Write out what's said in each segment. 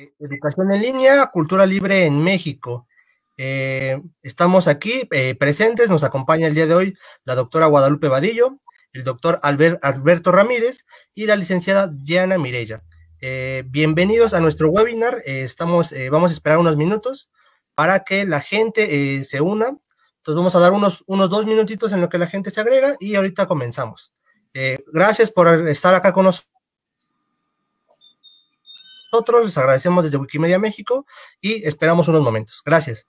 Eh, educación en línea, cultura libre en México. Eh, estamos aquí eh, presentes, nos acompaña el día de hoy la doctora Guadalupe Vadillo, el doctor Alberto Ramírez y la licenciada Diana Mirella. bienvenidos a nuestro webinar. estamos, vamos a esperar unos minutos para que la gente se una. Entonces vamos a dar unos, unos dos minutitos en lo que la gente se agrega y ahorita comenzamos. gracias por estar acá con nosotros nosotros, les agradecemos desde Wikimedia México y esperamos unos momentos. Gracias.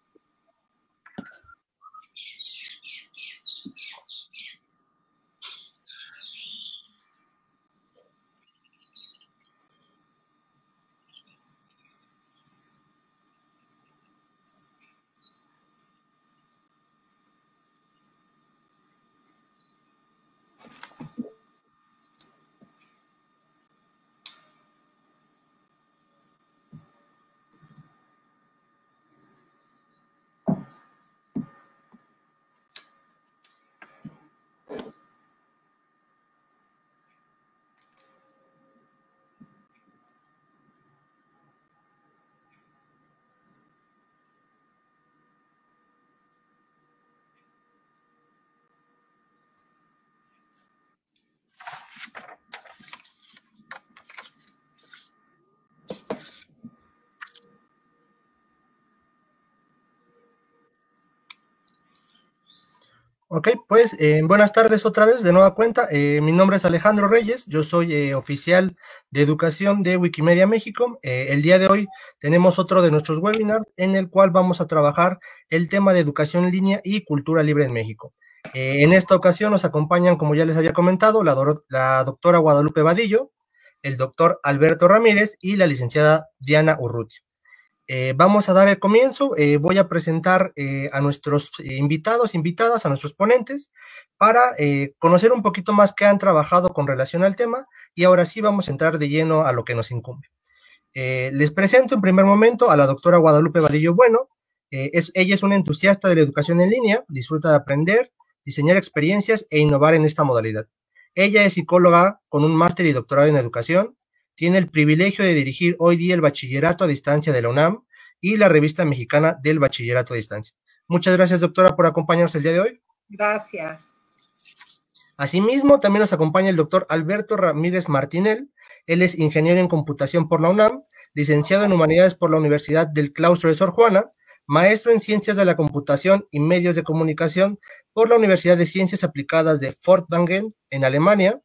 Ok, pues eh, buenas tardes otra vez, de nueva cuenta. Eh, mi nombre es Alejandro Reyes, yo soy eh, oficial de educación de Wikimedia México. el día de hoy tenemos otro de nuestros webinars en el cual vamos a trabajar el tema de educación en línea y cultura libre en México. en esta ocasión nos acompañan, como ya les había comentado, la, doctora Guadalupe Vadillo, el doctor Alberto Ramírez y la licenciada Diana Urrutia. Eh, vamos a dar el comienzo. Eh, voy a presentar eh, a nuestros invitados, invitadas, a nuestros ponentes, para conocer un poquito más qué han trabajado con relación al tema y ahora sí vamos a entrar de lleno a lo que nos incumbe. les presento en primer momento a la doctora Guadalupe Vadillo Bueno. Ella es una entusiasta de la educación en línea, disfruta de aprender, diseñar experiencias e innovar en esta modalidad. Ella es psicóloga con un máster y doctorado en educación, tiene el privilegio de dirigir hoy día el bachillerato a distancia de la UNAM y la revista mexicana del bachillerato a distancia. Muchas gracias, doctora, por acompañarnos el día de hoy. Gracias. Asimismo, también nos acompaña el doctor Alberto Ramírez Martinel. Él es ingeniero en computación por la UNAM, licenciado en humanidades por la Universidad del Claustro de Sor Juana, maestro en ciencias de la computación y medios de comunicación por la Universidad de Ciencias Aplicadas de Fort Wangen en Alemania,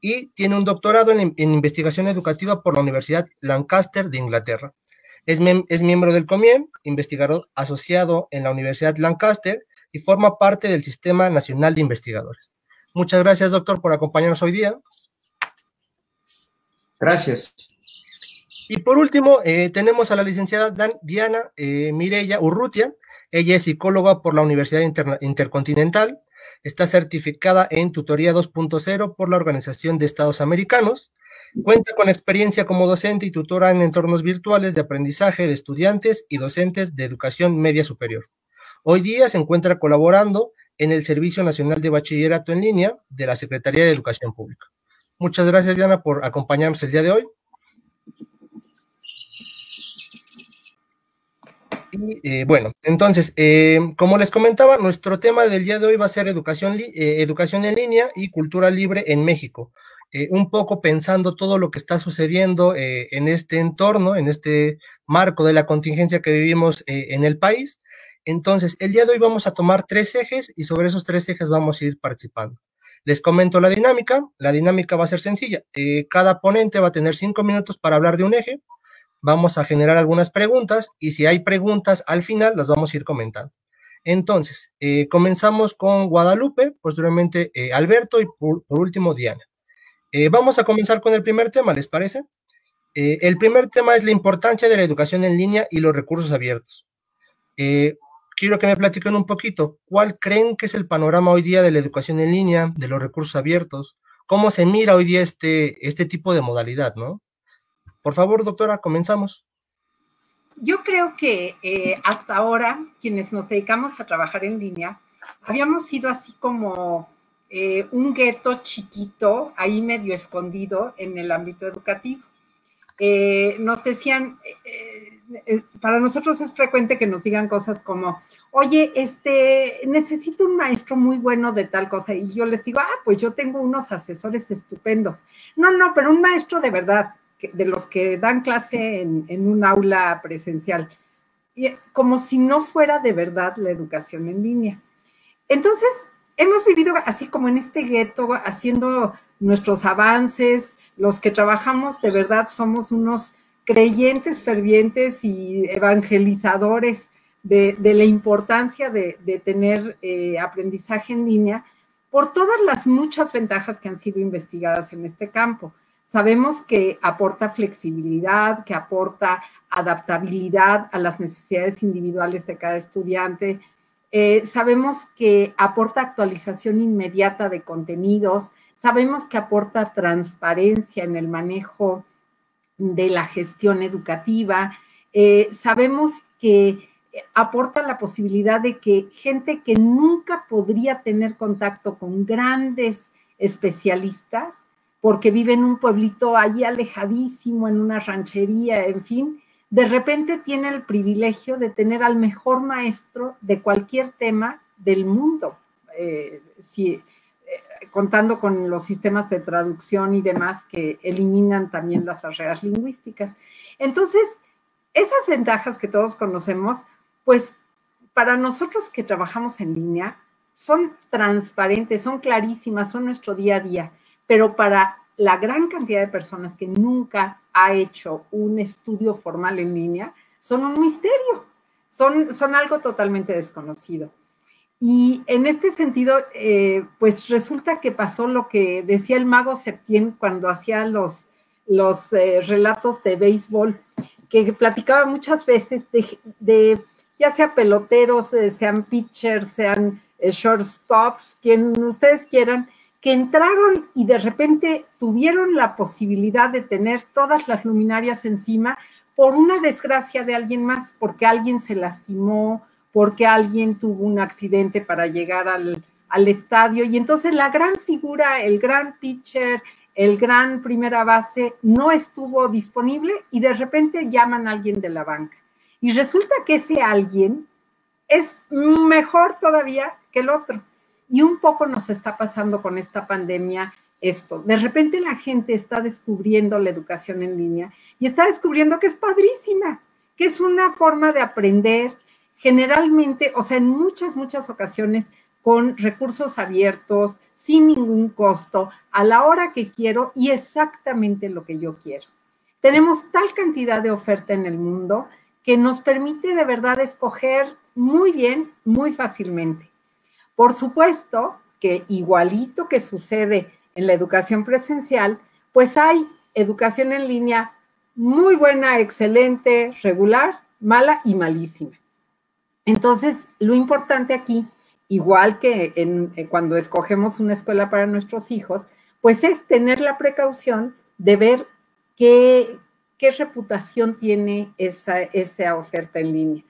y tiene un doctorado en, investigación educativa por la Universidad Lancaster de Inglaterra. Es, es miembro del COMIEM, investigador asociado en la Universidad Lancaster y forma parte del Sistema Nacional de Investigadores. Muchas gracias, doctor, por acompañarnos hoy día. Gracias. Y por último, eh, tenemos a la licenciada Diana eh, Mireya Urrutia. Ella es psicóloga por la Universidad Intercontinental, Está certificada en Tutoría 2.0 por la Organización de Estados Americanos. Cuenta con experiencia como docente y tutora en entornos virtuales de aprendizaje de estudiantes y docentes de educación media superior. Hoy día se encuentra colaborando en el Servicio Nacional de Bachillerato en Línea de la Secretaría de Educación Pública. Muchas gracias, Diana, por acompañarnos el día de hoy. Eh, bueno, entonces, eh, como les comentaba, nuestro tema del día de hoy va a ser educación, eh, educación en línea y cultura libre en México. un poco pensando todo lo que está sucediendo en este entorno, en este marco de la contingencia que vivimos en el país. Entonces, el día de hoy vamos a tomar tres ejes y sobre esos tres ejes vamos a ir participando. Les comento la dinámica. La dinámica va a ser sencilla. cada ponente va a tener cinco minutos para hablar de un eje vamos a generar algunas preguntas y si hay preguntas al final las vamos a ir comentando. Entonces, eh, comenzamos con Guadalupe, posteriormente eh, Alberto y por, último Diana. Eh, vamos a comenzar con el primer tema, ¿les parece? el primer tema es la importancia de la educación en línea y los recursos abiertos. quiero que me platiquen un poquito, ¿cuál creen que es el panorama hoy día de la educación en línea, de los recursos abiertos? ¿Cómo se mira hoy día este, este tipo de modalidad, no? Por favor, doctora, comenzamos. Yo creo que eh, hasta ahora, quienes nos dedicamos a trabajar en línea, habíamos sido así como eh, un gueto chiquito, ahí medio escondido en el ámbito educativo. Eh, nos decían, para nosotros es frecuente que nos digan cosas como, oye, este, necesito un maestro muy bueno de tal cosa. Y yo les digo, ah, pues yo tengo unos asesores estupendos. No, no, pero un maestro de verdad, de los que dan clase en, un aula presencial, como si no fuera de verdad la educación en línea. Entonces, hemos vivido así como en este gueto, haciendo nuestros avances, los que trabajamos de verdad somos unos creyentes fervientes y evangelizadores de, la importancia de, tener eh, aprendizaje en línea por todas las muchas ventajas que han sido investigadas en este campo. Sabemos que aporta flexibilidad, que aporta adaptabilidad a las necesidades individuales de cada estudiante. Eh, sabemos que aporta actualización inmediata de contenidos. Sabemos que aporta transparencia en el manejo de la gestión educativa. Eh, sabemos que aporta la posibilidad de que gente que nunca podría tener contacto con grandes especialistas, porque vive en un pueblito allí alejadísimo, en una ranchería, en fin, de repente tiene el privilegio de tener al mejor maestro de cualquier tema del mundo. Eh, si, contando con los sistemas de traducción y demás que eliminan también las barreras lingüísticas. Entonces, esas ventajas que todos conocemos, pues para nosotros que trabajamos en línea, son transparentes, son clarísimas, son nuestro día a día, pero para la gran cantidad de personas que nunca ha hecho un estudio formal en línea, son un misterio, son, son algo totalmente desconocido. Y en este sentido, eh, pues resulta que pasó lo que decía el mago Septién cuando hacía los, los eh, relatos de béisbol, que platicaba muchas veces de, ya sea peloteros, eh, sean pitchers, sean shortstops, quien ustedes quieran, entraron y de repente tuvieron la posibilidad de tener todas las luminarias encima por una desgracia de alguien más, porque alguien se lastimó, porque alguien tuvo un accidente para llegar al, estadio. Y entonces la gran figura, el gran pitcher, el gran primera base no estuvo disponible y de repente llaman a alguien de la banca. Y resulta que ese alguien es mejor todavía que el otro. Y un poco nos está pasando con esta pandemia esto. De repente la gente está descubriendo la educación en línea y está descubriendo que es padrísima, que es una forma de aprender, generalmente, o sea, en muchas, muchas ocasiones con recursos abiertos, sin ningún costo, a la hora que quiero y exactamente lo que yo quiero. Tenemos tal cantidad de oferta en el mundo que nos permite de verdad escoger muy bien, muy fácilmente. Por supuesto que igualito que sucede en la educación presencial, pues hay educación en línea muy buena, excelente, regular, mala y malísima. Entonces, lo importante aquí, igual que eh, cuando escogemos una escuela para nuestros hijos, pues es tener la precaución de ver qué, reputación tiene esa oferta en línea.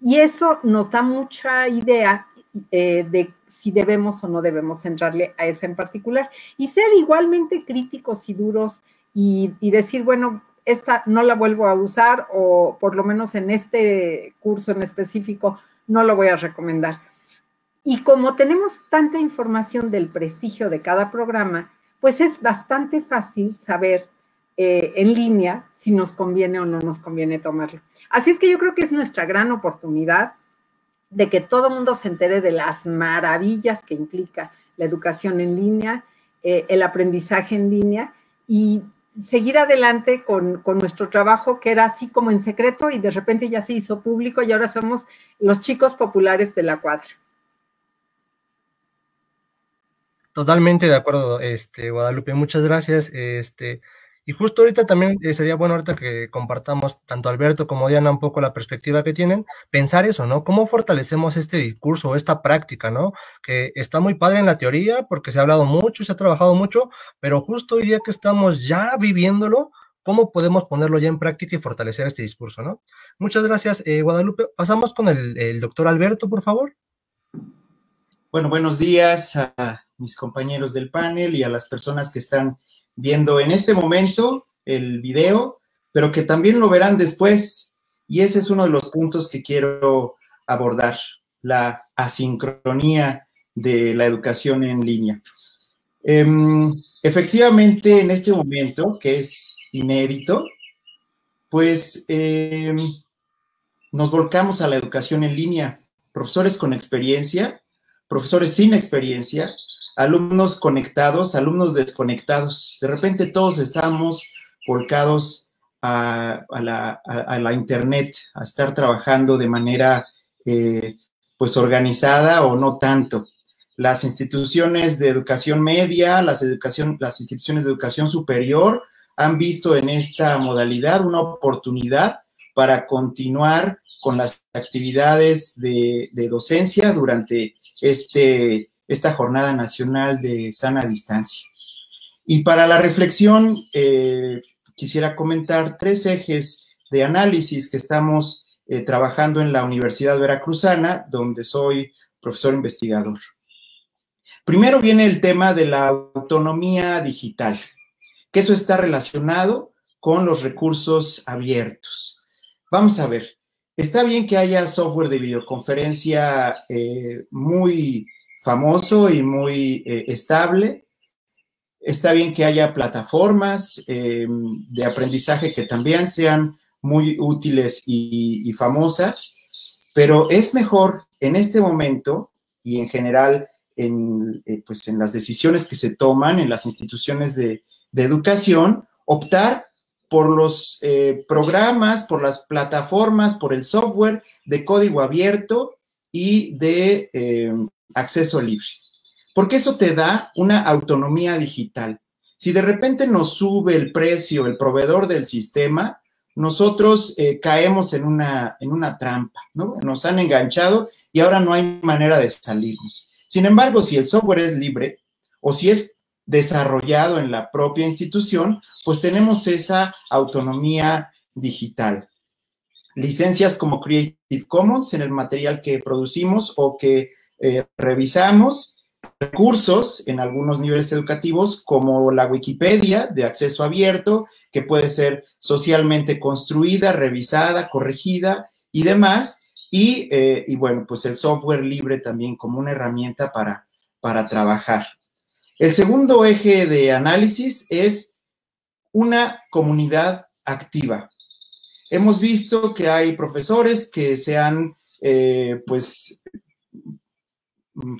Y eso nos da mucha idea eh, de si debemos o no debemos entrarle a esa en particular. Y ser igualmente críticos y duros y, decir, bueno, esta no la vuelvo a usar o por lo menos en este curso en específico no lo voy a recomendar. Y como tenemos tanta información del prestigio de cada programa, pues es bastante fácil saber eh, en línea si nos conviene o no nos conviene tomarlo. Así es que yo creo que es nuestra gran oportunidad de que todo el mundo se entere de las maravillas que implica la educación en línea, eh, el aprendizaje en línea y seguir adelante con, nuestro trabajo que era así como en secreto y de repente ya se hizo público y ahora somos los chicos populares de la cuadra. Totalmente de acuerdo, este, Guadalupe, muchas gracias. Este, y justo ahorita también eh, sería bueno ahorita que compartamos tanto Alberto como Diana un poco la perspectiva que tienen, pensar eso, ¿no? ¿Cómo fortalecemos este discurso, esta práctica, ¿no? Que está muy padre en la teoría porque se ha hablado mucho, se ha trabajado mucho, pero justo hoy día que estamos ya viviéndolo, ¿cómo podemos ponerlo ya en práctica y fortalecer este discurso, ¿no? Muchas gracias, eh, Guadalupe. Pasamos con el, el doctor Alberto, por favor. Bueno, buenos días a mis compañeros del panel y a las personas que están viendo en este momento el video, pero que también lo verán después. Y ese es uno de los puntos que quiero abordar, la asincronía de la educación en línea. Em, efectivamente, en este momento, que es inédito, pues em, nos volcamos a la educación en línea. Profesores con experiencia, profesores sin experiencia, alumnos conectados, alumnos desconectados. De repente todos estamos volcados a, la, internet, a estar trabajando de manera eh, pues organizada o no tanto las instituciones de educación media, las, educación, las instituciones de educación superior han visto en esta modalidad una oportunidad para continuar con las actividades de, docencia durante este, esta jornada nacional de sana distancia. Y para la reflexión, eh, quisiera comentar tres ejes de análisis que estamos eh, trabajando en la Universidad Veracruzana, donde soy profesor investigador. Primero viene el tema de la autonomía digital, que eso está relacionado con los recursos abiertos. Vamos a ver, está bien que haya software de videoconferencia eh, muy famoso y muy eh, estable. Está bien que haya plataformas eh, de aprendizaje que también sean muy útiles y famosas, pero es mejor en este momento y en general en, eh, pues en las decisiones que se toman en las instituciones de, educación, optar por los programas, por las plataformas, por el software de código abierto y de acceso libre. Porque eso te da una autonomía digital. Si de repente nos sube el precio, el proveedor del sistema, nosotros caemos en una, en una trampa, ¿no? Nos han enganchado y ahora no hay manera de salirnos. Sin embargo, si el software es libre o si es desarrollado en la propia institución, pues tenemos esa autonomía digital. Licencias como Creative Commons en el material que producimos o que eh, revisamos, recursos en algunos niveles educativos como la Wikipedia de acceso abierto, que puede ser socialmente construida, revisada, corregida y demás, eh, y, bueno, pues el software libre también como una herramienta para, para trabajar. El segundo eje de análisis es una comunidad activa. Hemos visto que hay profesores que se han, eh, pues,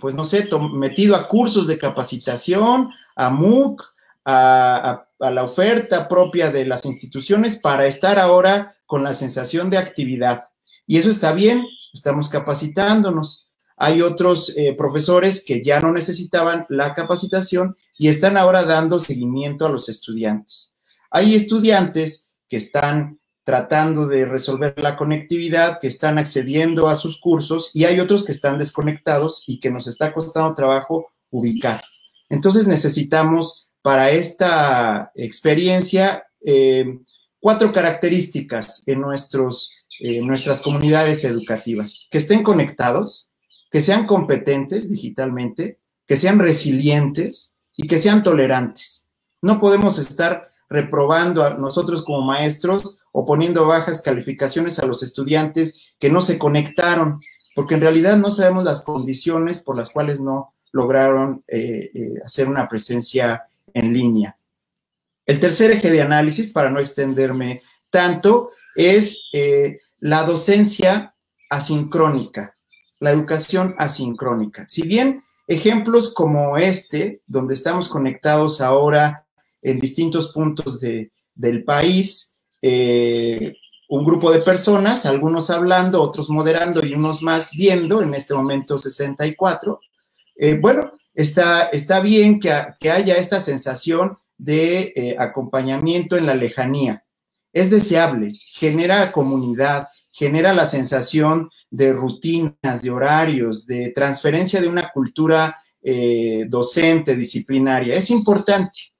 pues no sé, metido a cursos de capacitación, a MOOC, a, la oferta propia de las instituciones para estar ahora con la sensación de actividad. Y eso está bien, estamos capacitándonos. Hay otros eh, profesores que ya no necesitaban la capacitación y están ahora dando seguimiento a los estudiantes. Hay estudiantes que están tratando de resolver la conectividad, que están accediendo a sus cursos y hay otros que están desconectados y que nos está costando trabajo ubicar. Entonces necesitamos para esta experiencia eh, cuatro características en nuestros eh, nuestras comunidades educativas, que estén conectados, que sean competentes digitalmente, que sean resilientes y que sean tolerantes. No podemos estar reprobando a nosotros como maestros o poniendo bajas calificaciones a los estudiantes que no se conectaron, porque en realidad no sabemos las condiciones por las cuales no lograron eh, eh, hacer una presencia en línea. El tercer eje de análisis, para no extenderme tanto, es la docencia asincrónica, la educación asincrónica. Si bien ejemplos como este, donde estamos conectados ahora en distintos puntos del país, eh, un grupo de personas, algunos hablando, otros moderando y unos más viendo, en este momento 64, eh, bueno, está, está bien que, haya esta sensación de eh, acompañamiento en la lejanía es deseable, genera comunidad, genera la sensación de rutinas, de horarios, de transferencia de una cultura eh, docente, disciplinaria. Es importante,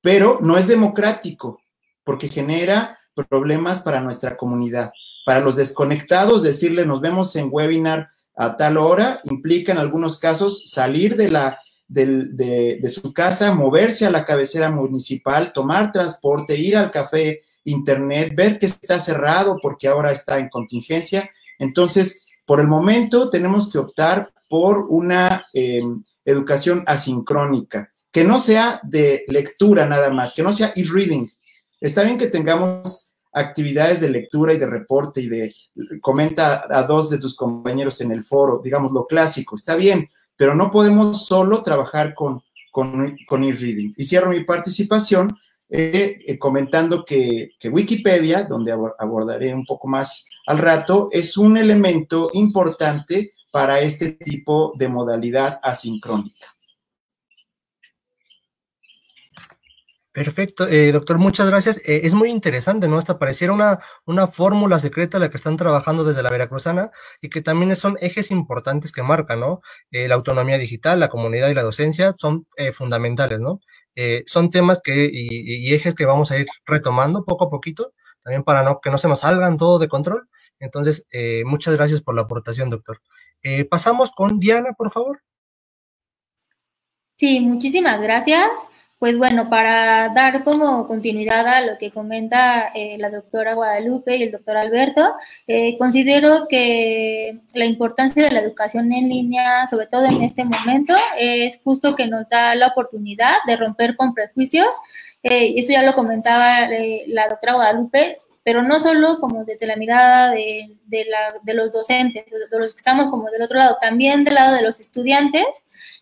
pero no es democrático porque genera problemas para nuestra comunidad. Para los desconectados, decirle nos vemos en webinar a tal hora implica en algunos casos salir de la de, de, su casa, moverse a la cabecera municipal, tomar transporte, ir al café, internet, ver que está cerrado porque ahora está en contingencia. Entonces, por el momento tenemos que optar por una em, educación asincrónica, que no sea de lectura nada más, que no sea e-reading. Está bien que tengamos actividades de lectura y de reporte y de comenta a dos de tus compañeros en el foro, digamos lo clásico, está bien, pero no podemos solo trabajar con, con, con e-reading. Y cierro mi participación eh, eh, comentando que, que, Wikipedia, donde abordaré un poco más al rato, es un elemento importante para este tipo de modalidad asincrónica. Perfecto, eh, doctor, muchas gracias. Eh, es muy interesante, ¿no? Hasta pareciera una, una fórmula secreta la que están trabajando desde la Veracruzana y que también son ejes importantes que marcan, ¿no? Eh, la autonomía digital, la comunidad y la docencia son fundamentales, ¿no? son temas que, y, ejes que vamos a ir retomando poco a poquito, también para no, que no se nos salgan todo de control. Entonces, muchas gracias por la aportación, doctor. pasamos con Diana, por favor. Sí, muchísimas gracias. Pues bueno, para dar como continuidad a lo que comenta eh, la doctora Guadalupe y el doctor Alberto, eh, considero que la importancia de la educación en línea, sobre todo en este momento, es justo que nos da la oportunidad de romper con prejuicios. Eh, eso ya lo comentaba la doctora Guadalupe, pero no solo como desde la mirada de, la, de los docentes, de los que estamos como del otro lado, también del lado de los estudiantes,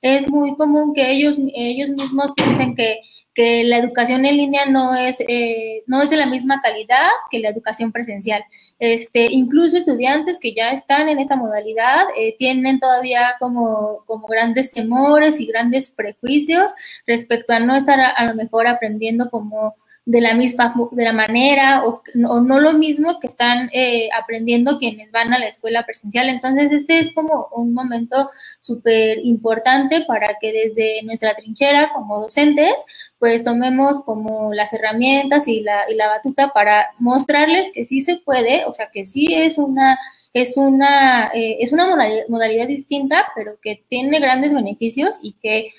es muy común que ellos, ellos mismos piensen que, que la educación en línea no es, eh, no es de la misma calidad que la educación presencial. Este, incluso estudiantes que ya están en esta modalidad eh, tienen todavía como, como grandes temores y grandes prejuicios respecto a no estar a lo mejor aprendiendo como de la misma de la manera o, no lo mismo que están eh, aprendiendo quienes van a la escuela presencial. Entonces, este es como un momento súper importante para que desde nuestra trinchera como docentes, pues tomemos como las herramientas y la, y la batuta para mostrarles que sí se puede, o sea, que sí es una es una, eh, es una modalidad distinta, pero que tiene grandes beneficios y que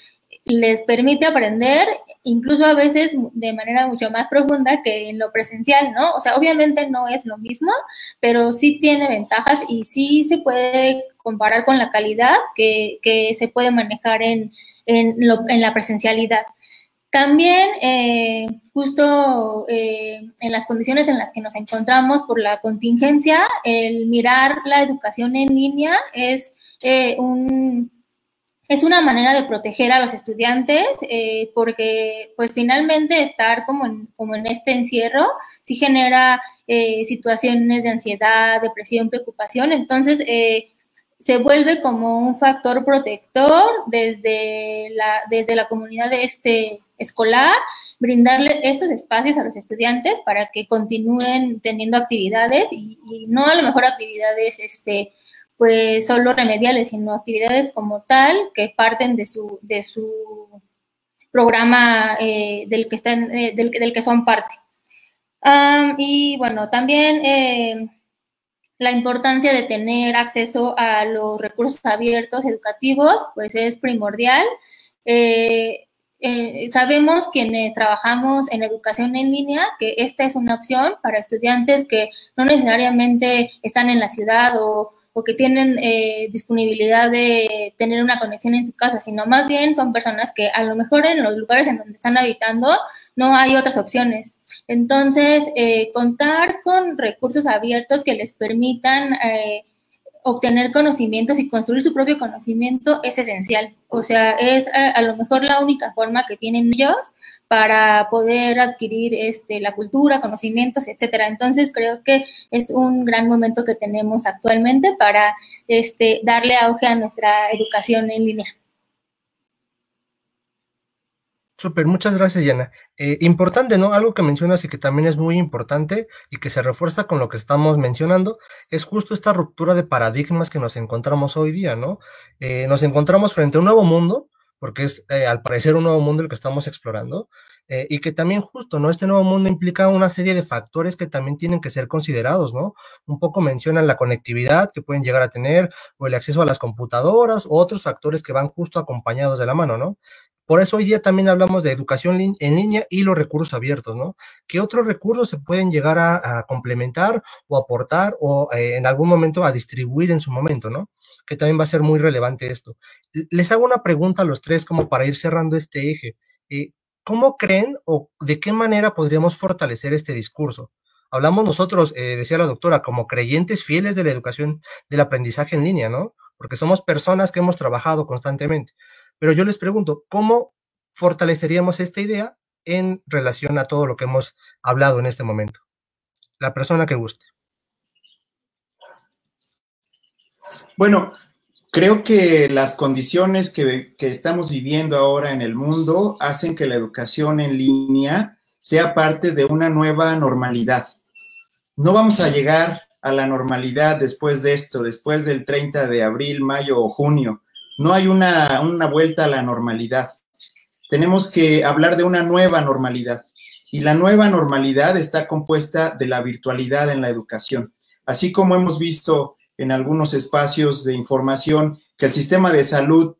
les permite aprender incluso a veces de manera mucho más profunda que en lo presencial, ¿no? O sea, obviamente no es lo mismo, pero sí tiene ventajas y sí se puede comparar con la calidad que, se puede manejar en, en, la presencialidad. También, eh, justo eh, en las condiciones en las que nos encontramos por la contingencia, el mirar la educación en línea es eh, un es una manera de proteger a los estudiantes eh, porque pues finalmente estar como en, como en este encierro sí genera eh, situaciones de ansiedad, depresión, preocupación, entonces eh, se vuelve como un factor protector desde la, desde la comunidad de este escolar, brindarle estos espacios a los estudiantes para que continúen teniendo actividades y, y no a lo mejor actividades este, pues solo remediales, sino actividades como tal que parten de su, de su programa eh, del, que están, eh, del, que son parte. y bueno, también eh, la importancia de tener acceso a los recursos abiertos educativos, pues es primordial. sabemos quienes trabajamos en educación en línea que esta es una opción para estudiantes que no necesariamente están en la ciudad o, o que tienen eh, disponibilidad de tener una conexión en su casa, sino más bien son personas que a lo mejor en los lugares en donde están habitando no hay otras opciones. Entonces, eh, contar con recursos abiertos que les permitan eh, obtener conocimientos y construir su propio conocimiento es esencial. O sea, es a lo mejor la única forma que tienen ellos para poder adquirir este, la cultura, conocimientos, etcétera. Entonces creo que es un gran momento que tenemos actualmente para este, darle auge a nuestra educación en línea. Súper, muchas gracias, Yana. Eh, importante, ¿no? Algo que mencionas y que también es muy importante y que se refuerza con lo que estamos mencionando, es justo esta ruptura de paradigmas que nos encontramos hoy día, ¿no? Eh, nos encontramos frente a un nuevo mundo, porque es eh, al parecer un nuevo mundo el que estamos explorando, eh, y que también justo, ¿no? Este nuevo mundo implica una serie de factores que también tienen que ser considerados, ¿no? Un poco mencionan la conectividad que pueden llegar a tener o el acceso a las computadoras o otros factores que van justo acompañados de la mano, ¿no? Por eso hoy día también hablamos de educación en línea y los recursos abiertos, ¿no? ¿Qué otros recursos se pueden llegar a, complementar o aportar o eh, en algún momento a distribuir en su momento, ¿no? Que también va a ser muy relevante esto. Les hago una pregunta a los tres como para ir cerrando este eje. Eh, ¿Cómo creen o de qué manera podríamos fortalecer este discurso? Hablamos nosotros, eh, decía la doctora, como creyentes fieles de la educación, del aprendizaje en línea, ¿no? Porque somos personas que hemos trabajado constantemente. Pero yo les pregunto, ¿cómo fortaleceríamos esta idea en relación a todo lo que hemos hablado en este momento? La persona que guste. Bueno, creo que las condiciones que, estamos viviendo ahora en el mundo hacen que la educación en línea sea parte de una nueva normalidad. No vamos a llegar a la normalidad después de esto, después del 30 de abril, mayo o junio. No hay una, vuelta a la normalidad. Tenemos que hablar de una nueva normalidad. Y la nueva normalidad está compuesta de la virtualidad en la educación. Así como hemos visto en algunos espacios de información que el sistema de salud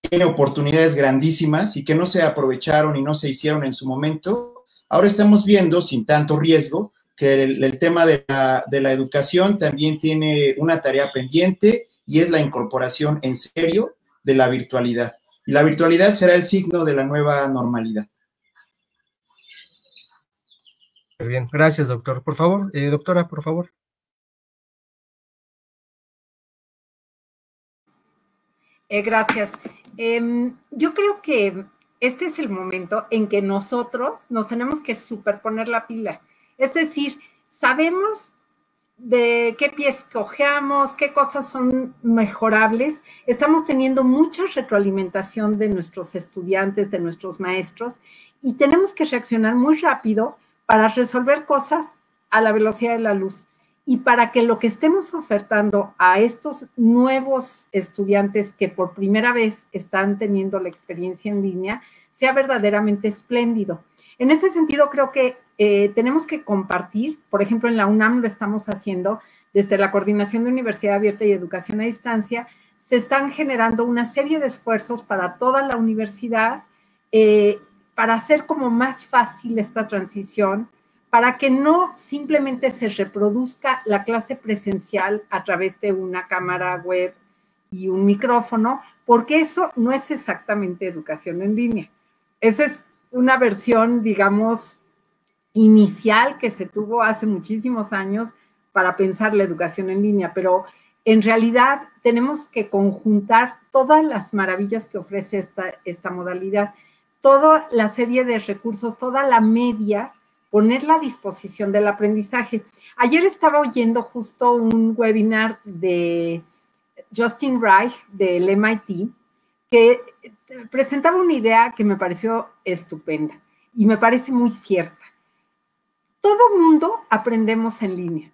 tiene oportunidades grandísimas y que no se aprovecharon y no se hicieron en su momento, ahora estamos viendo, sin tanto riesgo, que el, tema de la, educación también tiene una tarea pendiente y es la incorporación en serio de la virtualidad. Y la virtualidad será el signo de la nueva normalidad. Muy bien, gracias, doctor. Por favor, eh, doctora, por favor. Eh, gracias. Em, yo creo que este es el momento en que nosotros nos tenemos que superponer la pila. Es decir, sabemos de qué pies cojeamos, qué cosas son mejorables. Estamos teniendo mucha retroalimentación de nuestros estudiantes, de nuestros maestros, y tenemos que reaccionar muy rápido para resolver cosas a la velocidad de la luz y para que lo que estemos ofertando a estos nuevos estudiantes que por primera vez están teniendo la experiencia en línea sea verdaderamente espléndido. En ese sentido, creo que eh, tenemos que compartir, por ejemplo, en la UNAM lo estamos haciendo, desde la Coordinación de Universidad Abierta y Educación a Distancia, se están generando una serie de esfuerzos para toda la universidad, eh, para hacer como más fácil esta transición, para que no simplemente se reproduzca la clase presencial a través de una cámara web y un micrófono, porque eso no es exactamente educación en línea. Esa es una versión, digamos, inicial que se tuvo hace muchísimos años para pensar la educación en línea, pero en realidad tenemos que conjuntar todas las maravillas que ofrece esta, esta modalidad, toda la serie de recursos, toda la media, ponerla a disposición del aprendizaje. Ayer estaba oyendo justo un webinar de Justin Reich del MIT que presentaba una idea que me pareció estupenda y me parece muy cierta todo mundo aprendemos en línea.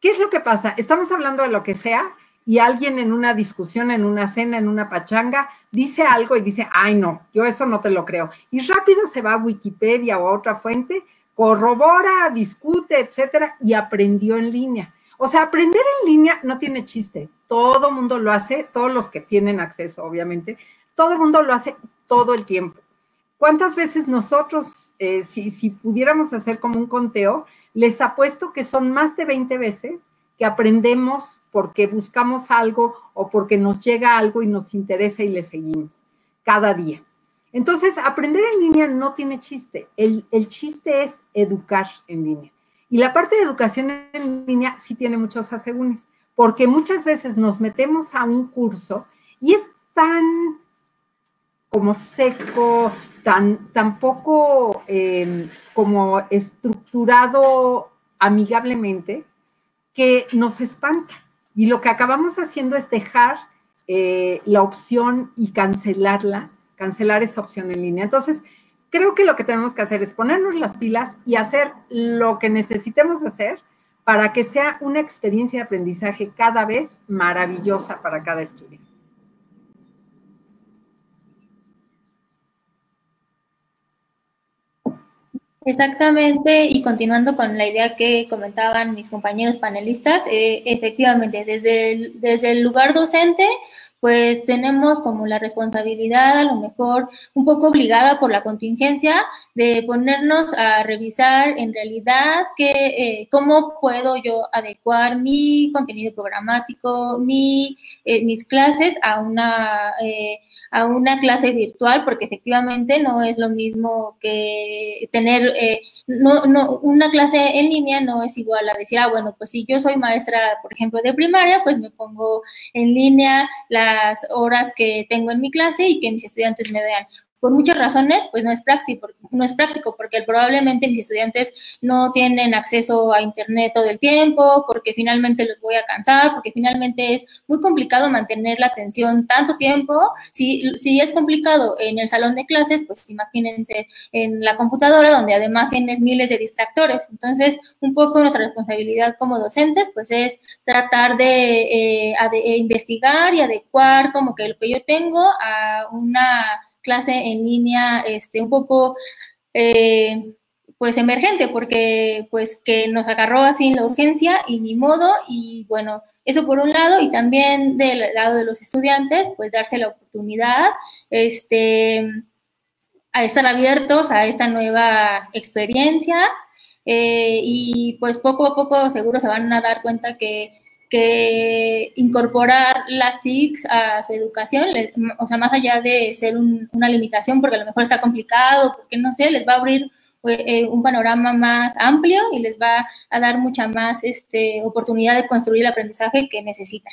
¿Qué es lo que pasa? Estamos hablando de lo que sea y alguien en una discusión, en una cena, en una pachanga, dice algo y dice, ay no, yo eso no te lo creo. Y rápido se va a Wikipedia o a otra fuente, corrobora, discute, etcétera, y aprendió en línea. O sea, aprender en línea no tiene chiste. Todo mundo lo hace, todos los que tienen acceso, obviamente, todo el mundo lo hace todo el tiempo. ¿Cuántas veces nosotros, eh, si, si pudiéramos hacer como un conteo, les apuesto que son más de 20 veces que aprendemos porque buscamos algo o porque nos llega algo y nos interesa y le seguimos cada día. Entonces, aprender en línea no tiene chiste. El, chiste es educar en línea. Y la parte de educación en línea sí tiene muchos asegúnes, porque muchas veces nos metemos a un curso y es tan como seco, tan, poco em, como estructurado amigablemente que nos espanta. Y lo que acabamos haciendo es dejar eh, la opción y cancelarla, cancelar esa opción en línea. Entonces, creo que lo que tenemos que hacer es ponernos las pilas y hacer lo que necesitemos hacer para que sea una experiencia de aprendizaje cada vez maravillosa para cada estudiante. Exactamente, y continuando con la idea que comentaban mis compañeros panelistas, eh, efectivamente, desde desde el lugar docente, pues tenemos como la responsabilidad, a lo mejor un poco obligada por la contingencia, de ponernos a revisar en realidad que, eh, cómo puedo yo adecuar mi contenido programático, mi, eh, mis clases a una... Eh, a una clase virtual, porque efectivamente no es lo mismo que tener, eh, no, no, una clase en línea no es igual a decir, ah, bueno, pues si yo soy maestra, por ejemplo, de primaria, pues me pongo en línea las horas que tengo en mi clase y que mis estudiantes me vean por muchas razones, pues no es práctico, no es práctico porque probablemente mis estudiantes no tienen acceso a internet todo el tiempo, porque finalmente los voy a cansar, porque finalmente es muy complicado mantener la atención tanto tiempo. Si, si es complicado en el salón de clases, pues imagínense en la computadora donde además tienes miles de distractores. Entonces, un poco nuestra responsabilidad como docentes, pues es tratar de, eh, de investigar y adecuar como que lo que yo tengo a una clase en línea este, un poco eh, pues emergente, porque pues que nos agarró así en la urgencia y ni modo, y bueno, eso por un lado, y también del lado de los estudiantes, pues darse la oportunidad, este, a estar abiertos a esta nueva experiencia, eh, y pues poco a poco seguro se van a dar cuenta que que incorporar las TICs a su educación, o sea, más allá de ser una limitación, porque a lo mejor está complicado, porque no sé, les va a abrir eh, un panorama más amplio y les va a dar mucha más este, oportunidad de construir el aprendizaje que necesitan.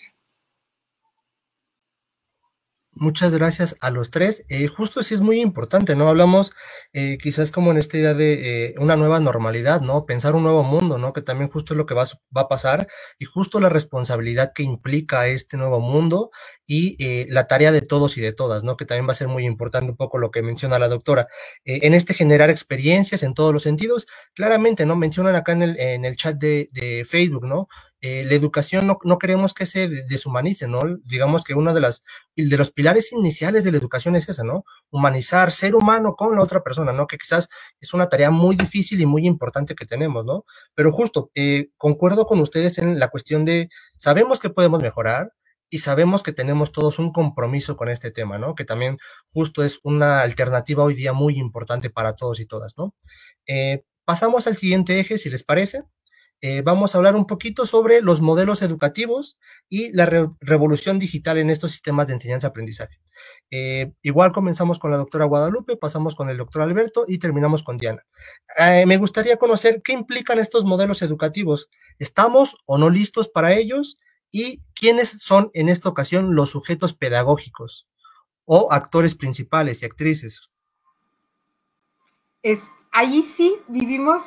Muchas gracias a los tres. Eh, justo sí es muy importante, ¿no? Hablamos eh, quizás como en esta idea de eh, una nueva normalidad, ¿no? Pensar un nuevo mundo, ¿no? Que también justo es lo que va, va a pasar y justo la responsabilidad que implica este nuevo mundo y eh, la tarea de todos y de todas, ¿no? Que también va a ser muy importante un poco lo que menciona la doctora. Eh, en este generar experiencias en todos los sentidos, claramente, ¿no? Mencionan acá en el, en el chat de, de Facebook, ¿no? Eh, la educación no, no, queremos que se deshumanice, ¿no? Digamos que uno de, las, de los pilares iniciales de la educación es esa, ¿no? Humanizar, ser humano con la otra persona, ¿no? Que quizás es una tarea muy difícil y muy importante que tenemos, ¿no? Pero justo, concuerdo con ustedes en la cuestión de, sabemos que podemos mejorar, y sabemos que tenemos todos un compromiso con este tema, ¿no? Que también justo es una alternativa hoy día muy importante para todos y todas, ¿no? Eh, pasamos al siguiente eje, si les parece. Eh, vamos a hablar un poquito sobre los modelos educativos y la revolución digital en estos sistemas de enseñanza-aprendizaje. Eh, igual comenzamos con la doctora Guadalupe, pasamos con el doctor Alberto y terminamos con Diana. me gustaría conocer qué implican estos modelos educativos. ¿Estamos o no listos para ellos? Y quiénes son en esta ocasión los sujetos pedagógicos o actores principales y actrices. Es, ahí sí vivimos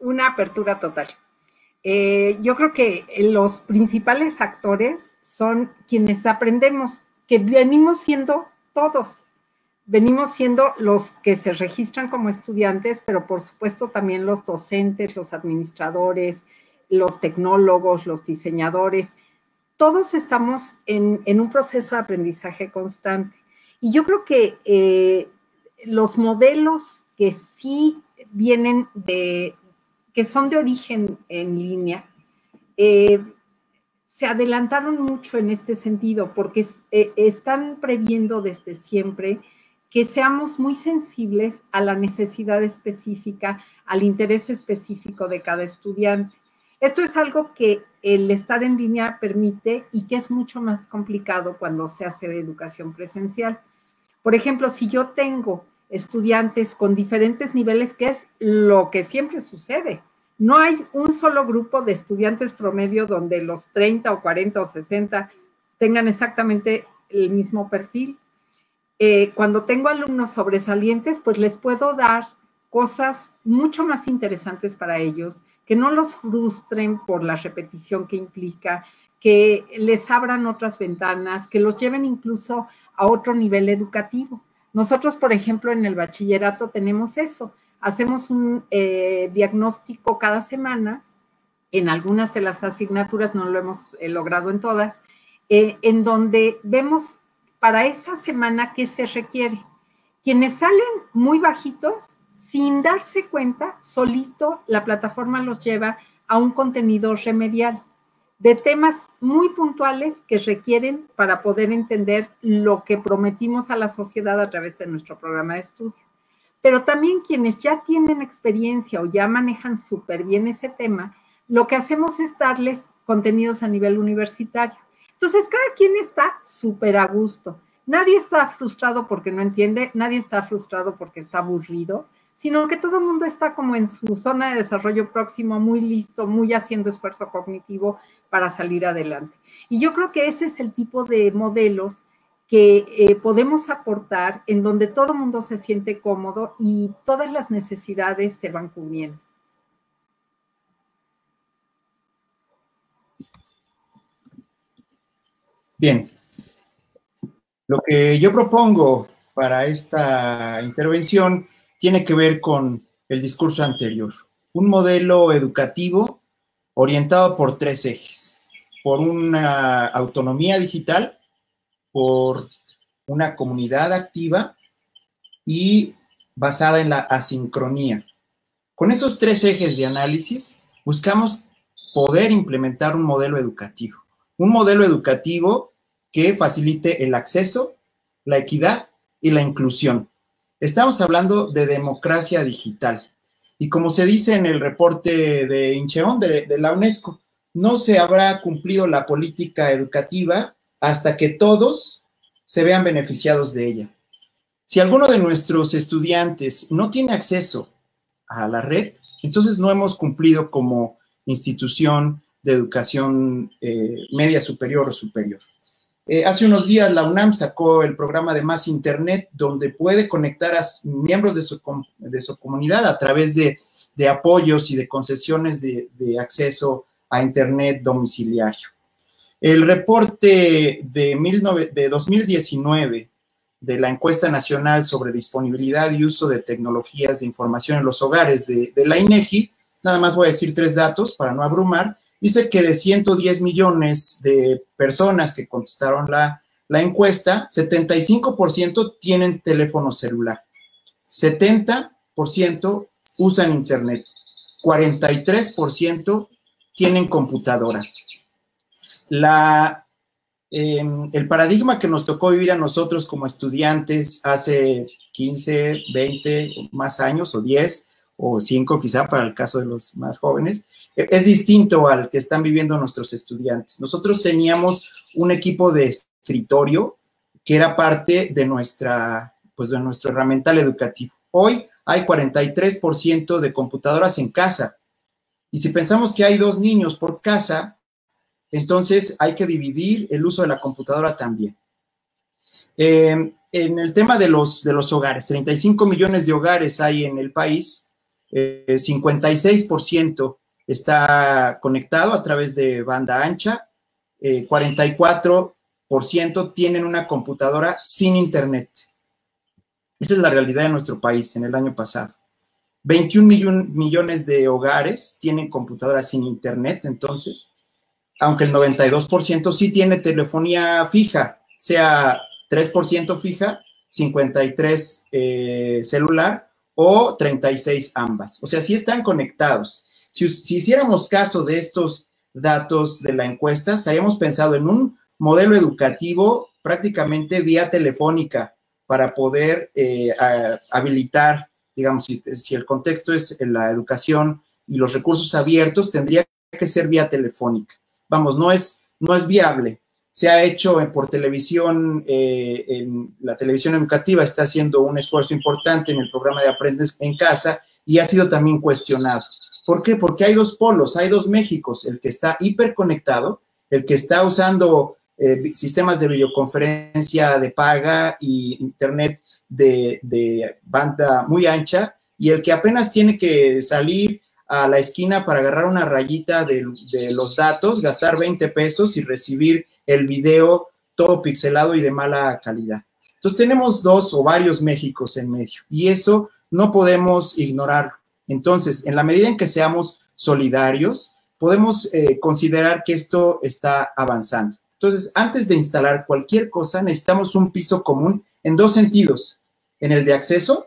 una apertura total. Eh, yo creo que los principales actores son quienes aprendemos, que venimos siendo todos. Venimos siendo los que se registran como estudiantes, pero por supuesto también los docentes, los administradores, los tecnólogos, los diseñadores todos estamos en, un proceso de aprendizaje constante. Y yo creo que eh, los modelos que sí vienen de, que son de origen en línea, eh, se adelantaron mucho en este sentido porque eh, están previendo desde siempre que seamos muy sensibles a la necesidad específica, al interés específico de cada estudiante. Esto es algo que el estar en línea permite y que es mucho más complicado cuando se hace de educación presencial. Por ejemplo, si yo tengo estudiantes con diferentes niveles, que es lo que siempre sucede, no hay un solo grupo de estudiantes promedio donde los 30 o 40 o 60 tengan exactamente el mismo perfil. Eh, cuando tengo alumnos sobresalientes, pues les puedo dar cosas mucho más interesantes para ellos que no los frustren por la repetición que implica, que les abran otras ventanas, que los lleven incluso a otro nivel educativo. Nosotros, por ejemplo, en el bachillerato tenemos eso. Hacemos un eh, diagnóstico cada semana, en algunas de las asignaturas, no lo hemos eh, logrado en todas, eh, en donde vemos para esa semana qué se requiere. Quienes salen muy bajitos, sin darse cuenta, solito la plataforma los lleva a un contenido remedial de temas muy puntuales que requieren para poder entender lo que prometimos a la sociedad a través de nuestro programa de estudio. Pero también quienes ya tienen experiencia o ya manejan súper bien ese tema, lo que hacemos es darles contenidos a nivel universitario. Entonces, cada quien está súper a gusto. Nadie está frustrado porque no entiende, nadie está frustrado porque está aburrido sino que todo el mundo está como en su zona de desarrollo próximo, muy listo, muy haciendo esfuerzo cognitivo para salir adelante. Y yo creo que ese es el tipo de modelos que eh, podemos aportar en donde todo el mundo se siente cómodo y todas las necesidades se van cubriendo. Bien, lo que yo propongo para esta intervención tiene que ver con el discurso anterior. Un modelo educativo orientado por tres ejes. Por una autonomía digital, por una comunidad activa y basada en la asincronía. Con esos tres ejes de análisis, buscamos poder implementar un modelo educativo. Un modelo educativo que facilite el acceso, la equidad y la inclusión. Estamos hablando de democracia digital. Y como se dice en el reporte de Incheon de, de la UNESCO, no se habrá cumplido la política educativa hasta que todos se vean beneficiados de ella. Si alguno de nuestros estudiantes no tiene acceso a la red, entonces no hemos cumplido como institución de educación eh, media superior o superior. Eh, hace unos días la UNAM sacó el programa de Más Internet, donde puede conectar a miembros de su, comunidad a través de, apoyos y de concesiones de, acceso a Internet domiciliario. El reporte de, de 2019 de la encuesta nacional sobre disponibilidad y uso de tecnologías de información en los hogares de, de la INEGI, nada más voy a decir tres datos para no abrumar, Dice que de 110 millones de personas que contestaron la, encuesta, 75% tienen teléfono celular, 70% usan internet, 43% tienen computadora. Em, el paradigma que nos tocó vivir a nosotros como estudiantes hace 15, 20 más años o 10 o cinco quizá para el caso de los más jóvenes, e-, es distinto al que están viviendo nuestros estudiantes. Nosotros teníamos un equipo de escritorio que era parte de nuestra, pues de nuestro herramental educativo. Hoy hay 43% de computadoras en casa. Y si pensamos que hay dos niños por casa, entonces hay que dividir el uso de la computadora también. Eh, en el tema de los, de los hogares, 35 millones de hogares hay en el país 56% eh, está conectado a través de banda ancha, 44% eh, tienen una computadora sin internet. Esa es la realidad de nuestro país en el año pasado. 21 millones de hogares tienen computadoras sin internet, entonces, aunque el 92% sí tiene telefonía fija, sea 3% fija, 53 eh, celular o 36 ambas. O sea, sí están conectados. Si, hiciéramos caso de estos datos de la encuesta, estaríamos pensando en un modelo educativo prácticamente vía telefónica para poder eh, habilitar, digamos, si, si, el contexto es la educación y los recursos abiertos, tendría que ser vía telefónica. Vamos, no es, no es viable se ha hecho por televisión, eh, en la televisión educativa está haciendo un esfuerzo importante en el programa de Aprendes en Casa y ha sido también cuestionado. ¿Por qué? Porque hay dos polos, hay dos Méxicos, el que está hiperconectado, el que está usando eh, sistemas de videoconferencia de paga y internet de, de banda muy ancha, y el que apenas tiene que salir a la esquina para agarrar una rayita de, los datos, gastar 20 pesos y recibir el video todo pixelado y de mala calidad. Entonces tenemos dos o varios Méxicos en medio y eso no podemos ignorarlo. Entonces, en la medida en que seamos solidarios, podemos eh, considerar que esto está avanzando. Entonces, antes de instalar cualquier cosa, necesitamos un piso común en dos sentidos, en el de acceso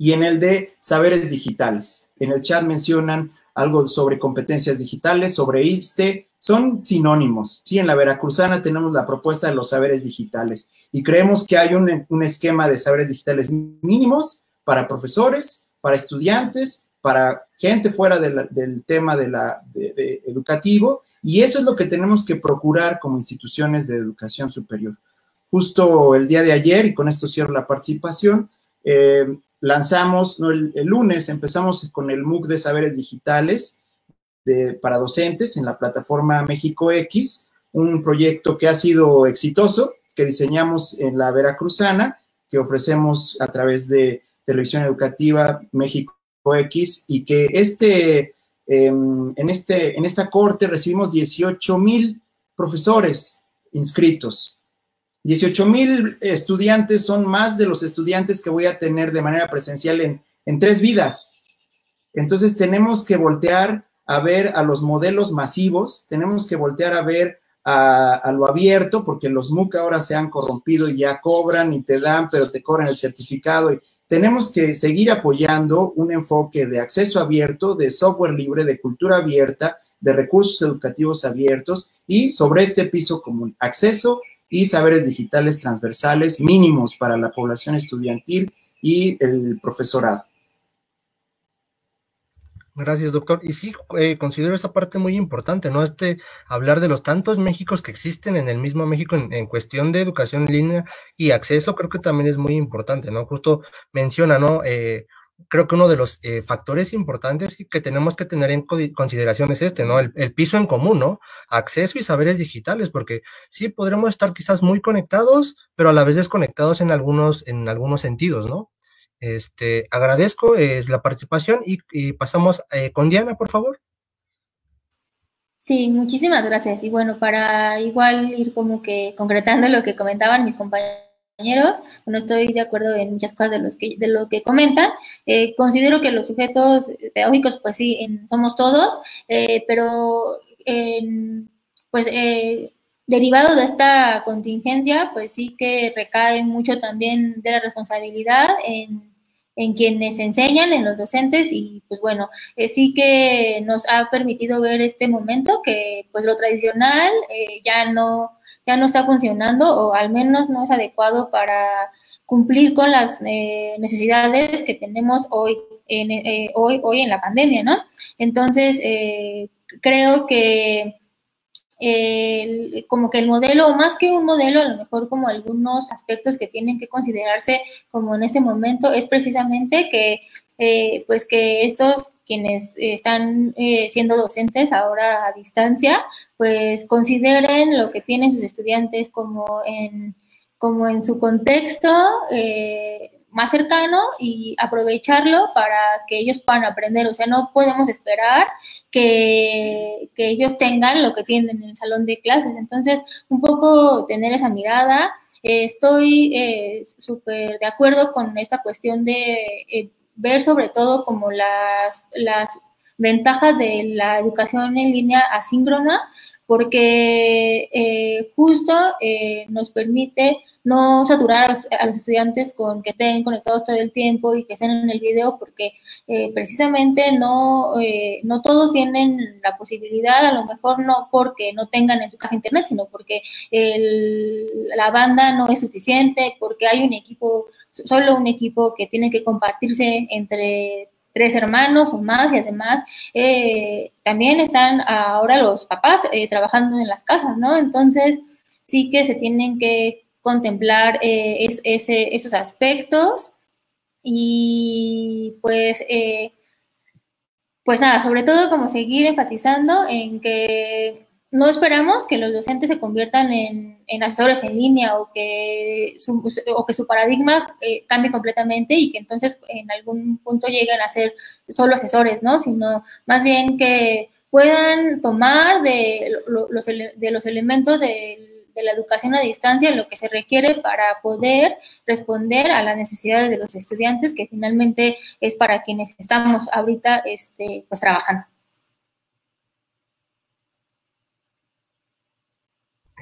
y en el de saberes digitales. En el chat mencionan algo sobre competencias digitales, sobre ISTE, son sinónimos. Sí, en la Veracruzana tenemos la propuesta de los saberes digitales y creemos que hay un, esquema de saberes digitales mínimos para profesores, para estudiantes, para gente fuera del tema de la, educativo y eso es lo que tenemos que procurar como instituciones de educación superior. Justo el día de ayer, y con esto cierro la participación, eh, lanzamos, el, lunes empezamos con el MOOC de saberes digitales para docentes en la plataforma México X, un proyecto que ha sido exitoso, que diseñamos en la Veracruzana, que ofrecemos a través de Televisión Educativa México X y que este, em, en, este, en esta corte recibimos 18 mil profesores inscritos 18 mil estudiantes son más de los estudiantes que voy a tener de manera presencial en, tres vidas. Entonces tenemos que voltear a ver a los modelos masivos, tenemos que voltear a ver a, lo abierto, porque los MOOC ahora se han corrompido y ya cobran y te dan, pero te cobran el certificado. Tenemos que seguir apoyando un enfoque de acceso abierto, de software libre, de cultura abierta, de recursos educativos abiertos y sobre este piso común, acceso y saberes digitales transversales mínimos para la población estudiantil y el profesorado. Gracias, doctor. Y sí, eh, considero esa parte muy importante, ¿no? Este, hablar de los tantos Méxicos que existen en el mismo México en, cuestión de educación en línea y acceso, creo que también es muy importante, ¿no? Justo menciona, ¿no? Eh, creo que uno de los eh, factores importantes que tenemos que tener en consideración es este, ¿no? El, piso en común, ¿no? Acceso y saberes digitales, porque sí podremos estar quizás muy conectados, pero a la vez desconectados en algunos, en algunos sentidos, ¿no? Este, agradezco eh, la participación y, pasamos eh, con Diana, por favor. Sí, muchísimas gracias. Y bueno, para igual ir como que concretando lo que comentaban mis compañeros compañeros, no estoy de acuerdo en muchas cosas de, los que, de lo que comentan. Eh, considero que los sujetos pedagógicos, pues sí, somos todos, eh, pero pues eh, derivado de esta contingencia, pues sí que recae mucho también de la responsabilidad en en quienes enseñan, en los docentes y pues bueno, sí que nos ha permitido ver este momento que pues lo tradicional ya no ya no está funcionando o al menos no es adecuado para cumplir con las eh, necesidades que tenemos hoy en, eh, hoy, hoy en la pandemia, ¿no? Entonces, eh, creo que como que el modelo, más que un modelo, a lo mejor como algunos aspectos que tienen que considerarse como en este momento, es precisamente que, pues que estos quienes están eh, siendo docentes ahora a distancia, pues consideren lo que tienen sus estudiantes como en, como en su contexto eh, más cercano y aprovecharlo para que ellos puedan aprender. O sea, no podemos esperar que, que ellos tengan lo que tienen en el salón de clases. Entonces, un poco tener esa mirada. estoy eh, súper de acuerdo con esta cuestión de ver sobre todo como las, las ventajas de la educación en línea asíncrona, porque eh, justo eh, nos permite no saturar a los, estudiantes con que estén conectados todo el tiempo y que estén en el video, porque eh, precisamente no, no todos tienen la posibilidad, a lo mejor no porque no tengan en su caja internet, sino porque la banda no es suficiente, porque hay un equipo, solo un equipo que tiene que compartirse entre tres hermanos o más y además eh, también están ahora los papás eh, trabajando en las casas, ¿no? Entonces sí que se tienen que contemplar eh, ese, esos aspectos y pues pues nada, sobre todo como seguir enfatizando en que no esperamos que los docentes se conviertan en, asesores en línea o que su, o que su paradigma eh, cambie completamente y que entonces en algún punto lleguen a ser solo asesores, ¿no? Sino más bien que puedan tomar de los, de los elementos de, la educación a distancia lo que se requiere para poder responder a las necesidades de los estudiantes, que finalmente es para quienes estamos ahorita este, pues trabajando.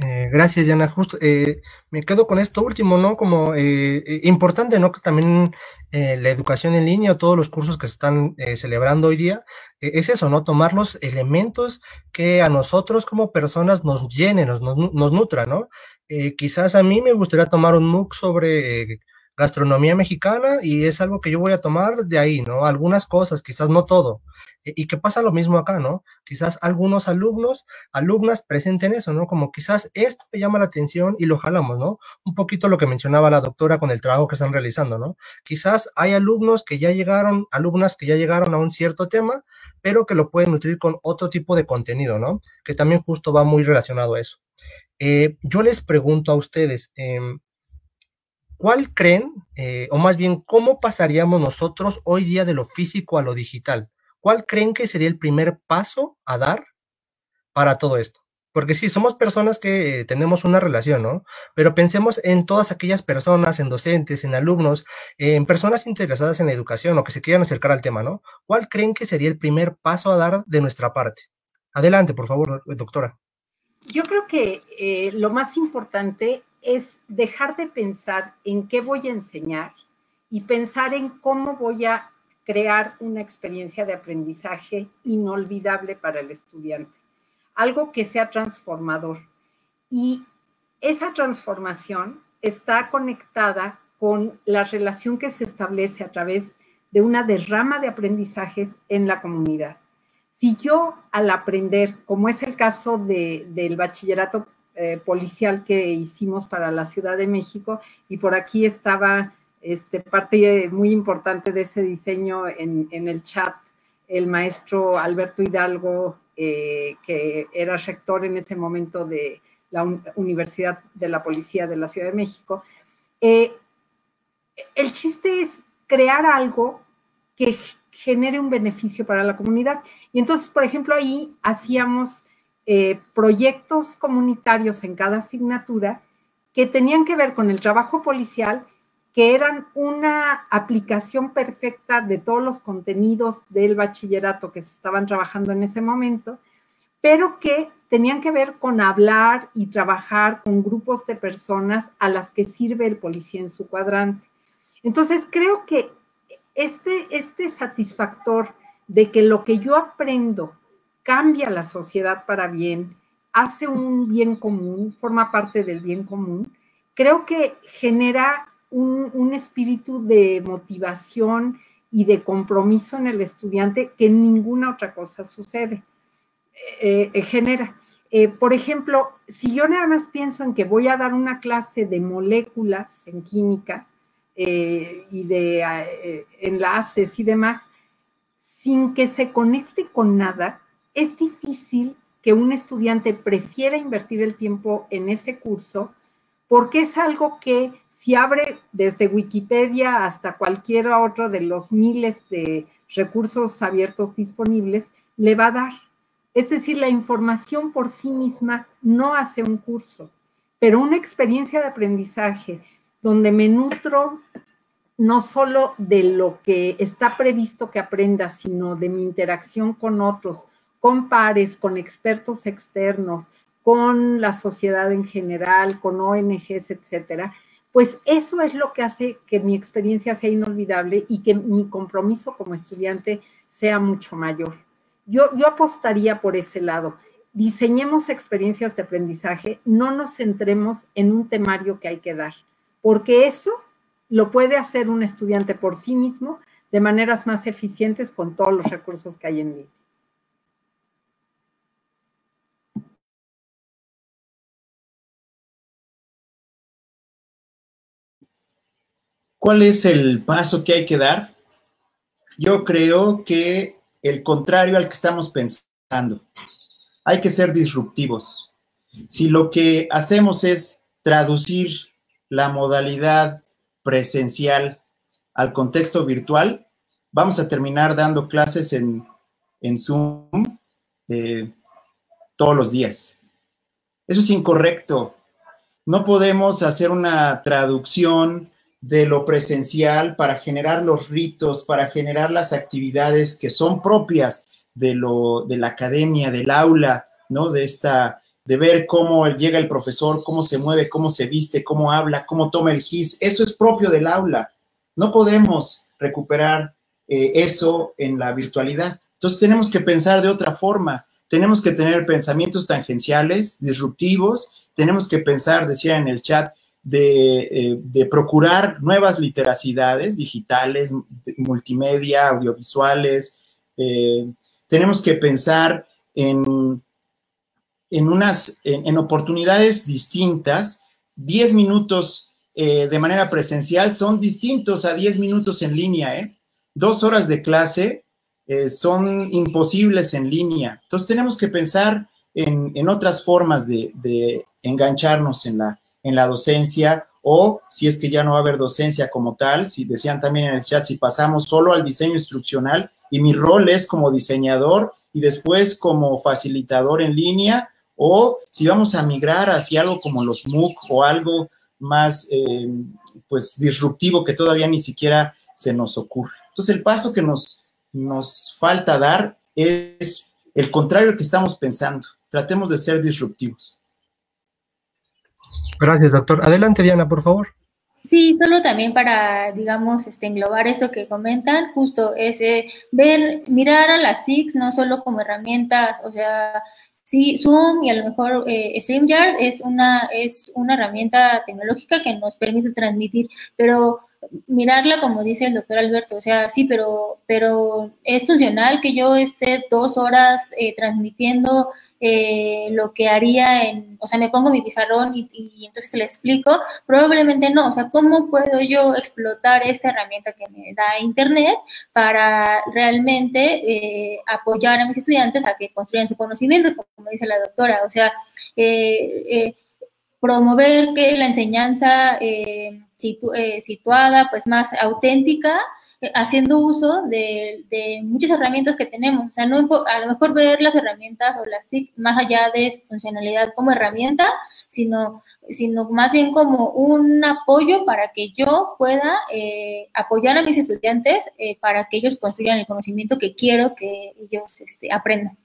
Eh, gracias, Diana. Justo eh, me quedo con esto último, ¿no? Como eh, importante, ¿no? Que también la educación en línea todos los cursos que se están celebrando hoy día es eso, ¿no? Tomar los elementos que a nosotros como personas nos llenen, nos, nos, nutran, ¿no? quizás a mí me gustaría tomar un MOOC sobre gastronomía mexicana y es algo que yo voy a tomar de ahí, ¿no? Algunas cosas, quizás no todo. E, y que pasa lo mismo acá, ¿no? Quizás algunos alumnos, alumnas presenten eso, ¿no? Como quizás esto llama la atención y lo jalamos, ¿no? Un poquito lo que mencionaba la doctora con el trabajo que están realizando, ¿no? Quizás hay alumnos que ya llegaron, alumnas que ya llegaron a un cierto tema, pero que lo pueden nutrir con otro tipo de contenido, ¿no? Que también justo va muy relacionado a eso. Eh, yo les pregunto a ustedes, eh, ¿Cuál creen, eh, o más bien, cómo pasaríamos nosotros hoy día de lo físico a lo digital? ¿Cuál creen que sería el primer paso a dar para todo esto? Porque sí, somos personas que tenemos una relación, ¿no? Pero pensemos en todas aquellas personas, en docentes, en alumnos, en personas interesadas en la educación o que se quieran acercar al tema, ¿no? ¿Cuál creen que sería el primer paso a dar de nuestra parte? Adelante, por favor, doctora. Yo creo que eh, lo más importante es dejar de pensar en qué voy a enseñar y pensar en cómo voy a crear una experiencia de aprendizaje inolvidable para el estudiante, algo que sea transformador. Y esa transformación está conectada con la relación que se establece a través de una derrama de aprendizajes en la comunidad. Si yo al aprender, como es el caso del bachillerato eh, policial que hicimos para la Ciudad de México y por aquí estaba este, parte muy importante de ese diseño en, el chat, el maestro Alberto Hidalgo, eh, que era rector en ese momento de la Universidad de la Policía de la Ciudad de México. Eh, el chiste es crear algo que genere un beneficio para la comunidad. Y entonces, por ejemplo, ahí hacíamos eh, proyectos comunitarios en cada asignatura que tenían que ver con el trabajo policial, que eran una aplicación perfecta de todos los contenidos del bachillerato que se estaban trabajando en ese momento, pero que tenían que ver con hablar y trabajar con grupos de personas a las que sirve el policía en su cuadrante. Entonces, creo que este, este satisfactor de que lo que yo aprendo cambia la sociedad para bien, hace un bien común, forma parte del bien común, creo que genera un, espíritu de motivación y de compromiso en el estudiante que ninguna otra cosa sucede, eh, eh, genera. Eh, por ejemplo, si yo nada más pienso en que voy a dar una clase de moléculas en química y de enlaces y demás, sin que se conecte con nada, es difícil que un estudiante prefiera invertir el tiempo en ese curso porque es algo que si abre desde Wikipedia hasta cualquier otro de los miles de recursos abiertos disponibles, le va a dar. Es decir, la información por sí misma no hace un curso, pero una experiencia de aprendizaje donde me nutro no solo de lo que está previsto que aprenda, sino de mi interacción con otros, con pares, con expertos externos, con la sociedad en general, con ONGs, etcétera, pues eso es lo que hace que mi experiencia sea inolvidable y que mi compromiso como estudiante sea mucho mayor. Yo, yo apostaría por ese lado. Diseñemos experiencias de aprendizaje, no nos centremos en un temario que hay que dar, porque eso lo puede hacer un estudiante por sí mismo de maneras más eficientes con todos los recursos que hay en línea. ¿Cuál es el paso que hay que dar? Yo creo que el contrario al que estamos pensando. Hay que ser disruptivos. Si lo que hacemos es traducir la modalidad presencial al contexto virtual, vamos a terminar dando clases en, Zoom eh, todos los días. Eso es incorrecto. No podemos hacer una traducción de lo presencial para generar los ritos, para generar las actividades que son propias de, lo, de la academia, del aula, ¿no? De esta de ver cómo llega el profesor, cómo se mueve, cómo se viste, cómo habla, cómo toma el GIS. Eso es propio del aula. No podemos recuperar eh, eso en la virtualidad. Entonces tenemos que pensar de otra forma. Tenemos que tener pensamientos tangenciales, disruptivos. Tenemos que pensar, decía en el chat, de, eh, procurar nuevas literacidades digitales, multimedia, audiovisuales. Eh, tenemos que pensar en en unas, en, oportunidades distintas. 10 minutos eh, de manera presencial son distintos a 10 minutos en línea. Dos horas de clase son imposibles en línea. Entonces tenemos que pensar en, otras formas de, engancharnos en la, en la docencia o si es que ya no va a haber docencia como tal, si decían también en el chat, si pasamos solo al diseño instruccional y mi rol es como diseñador y después como facilitador en línea, o si vamos a migrar hacia algo como los MOOC o algo más eh, pues disruptivo que todavía ni siquiera se nos ocurre. Entonces el paso que nos, nos falta dar es el contrario que estamos pensando. Tratemos de ser disruptivos. Gracias, doctor. Adelante, Diana, por favor. Sí, solo también para, digamos, este, englobar esto que comentan, justo es ver, mirar a las TICs no solo como herramientas, o sea, Sí, Zoom y a lo mejor eh, StreamYard es una, es una herramienta tecnológica que nos permite transmitir, pero mirarla como dice el doctor Alberto, o sea, sí, pero, pero es funcional que yo esté dos horas eh, transmitiendo eh, lo que haría en, o sea, me pongo mi pizarrón y, y, entonces le explico, probablemente no, o sea, ¿cómo puedo yo explotar esta herramienta que me da Internet para realmente eh, apoyar a mis estudiantes a que construyan su conocimiento, como dice la doctora, o sea, eh, promover que la enseñanza situada, pues más auténtica, haciendo uso de, muchas herramientas que tenemos. O sea, no, a lo mejor ver las herramientas o las TIC más allá de su funcionalidad como herramienta, sino, sino más bien como un apoyo para que yo pueda eh, apoyar a mis estudiantes eh, para que ellos construyan el conocimiento que quiero que ellos este, aprendan.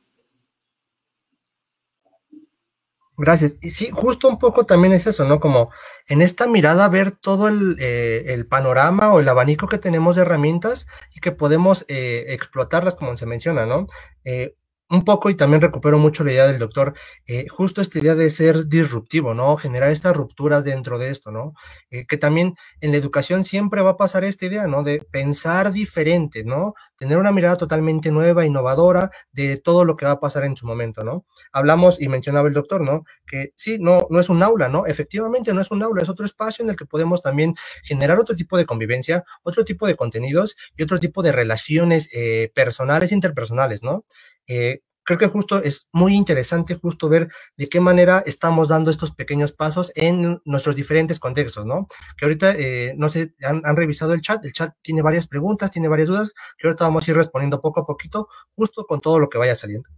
Gracias. Y sí, justo un poco también es eso, ¿no? Como en esta mirada ver todo el, eh, panorama o el abanico que tenemos de herramientas y que podemos eh, explotarlas como se menciona, ¿no? Eh, un poco y también recupero mucho la idea del doctor, eh, justo esta idea de ser disruptivo, ¿no? Generar estas rupturas dentro de esto, ¿no? Eh, que también en la educación siempre va a pasar esta idea, ¿no? De pensar diferente, ¿no? Tener una mirada totalmente nueva, innovadora de todo lo que va a pasar en su momento, ¿no? Hablamos y mencionaba el doctor, ¿no? Que sí, no, no es un aula, ¿no? Efectivamente no es un aula, es otro espacio en el que podemos también generar otro tipo de convivencia, otro tipo de contenidos y otro tipo de relaciones eh, personales, interpersonales, ¿no? Eh, creo que justo es muy interesante justo ver de qué manera estamos dando estos pequeños pasos en nuestros diferentes contextos, ¿no? Que ahorita, eh, no sé, han, revisado el chat, el chat tiene varias preguntas, tiene varias dudas, que ahorita vamos a ir respondiendo poco a poquito, justo con todo lo que vaya saliendo.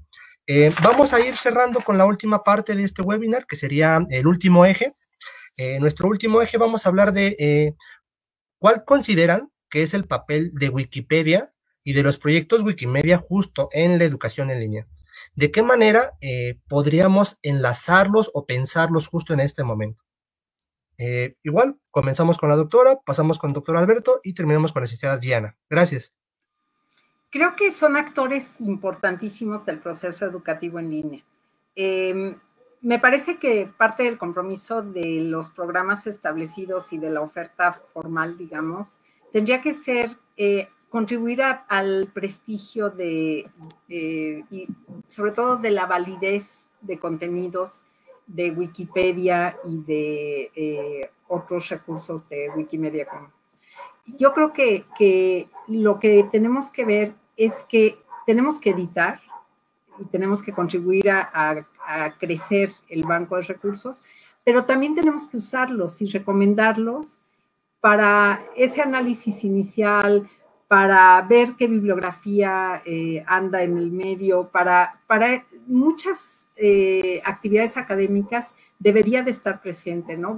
Eh, vamos a ir cerrando con la última parte de este webinar, que sería el último eje. nuestro último eje vamos a hablar de cuál consideran que es el papel de Wikipedia y de los proyectos Wikimedia justo en la educación en línea. ¿De qué manera eh, podríamos enlazarlos o pensarlos justo en este momento? Eh, igual, comenzamos con la doctora, pasamos con el doctor Alberto y terminamos con la licenciada Diana. Gracias. Creo que son actores importantísimos del proceso educativo en línea. Em, me parece que parte del compromiso de los programas establecidos y de la oferta formal, digamos, tendría que ser eh, contribuir al prestigio de, y sobre todo de la validez de contenidos de Wikipedia y de eh, otros recursos de Wikimedia. Yo creo que, que, lo que tenemos que ver es que tenemos que editar y tenemos que contribuir a, a crecer el banco de recursos, pero también tenemos que usarlos y recomendarlos para ese análisis inicial, para ver qué bibliografía eh, anda en el medio, para, para muchas eh, actividades académicas debería de estar presente, ¿no?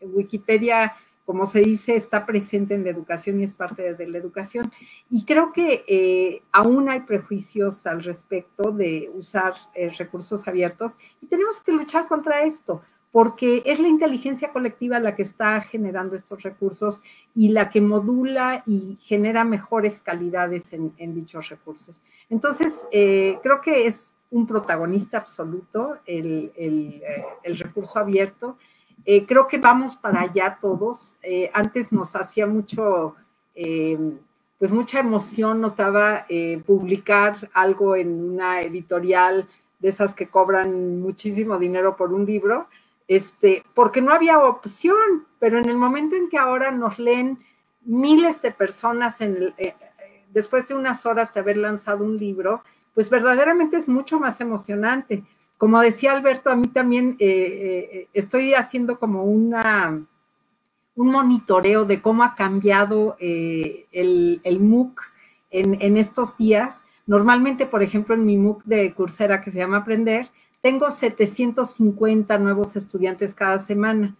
Wikipedia como se dice, está presente en la educación y es parte de la educación. Y creo que eh, aún hay prejuicios al respecto de usar recursos abiertos y tenemos que luchar contra esto, porque es la inteligencia colectiva la que está generando estos recursos y la que modula y genera mejores calidades en, dichos recursos. Entonces, eh, creo que es un protagonista absoluto el, el recurso abierto eh, creo que vamos para allá todos. Eh, antes nos hacía mucho, eh, pues mucha emoción, nos daba publicar algo en una editorial de esas que cobran muchísimo dinero por un libro, este, porque no había opción, pero en el momento en que ahora nos leen miles de personas en después de unas horas de haber lanzado un libro, pues verdaderamente es mucho más emocionante como decía Alberto, a mí también eh, eh, estoy haciendo como una, un monitoreo de cómo ha cambiado eh, el, el, MOOC en, en, estos días. Normalmente, por ejemplo, en mi MOOC de Coursera que se llama Aprender, tengo 750 nuevos estudiantes cada semana.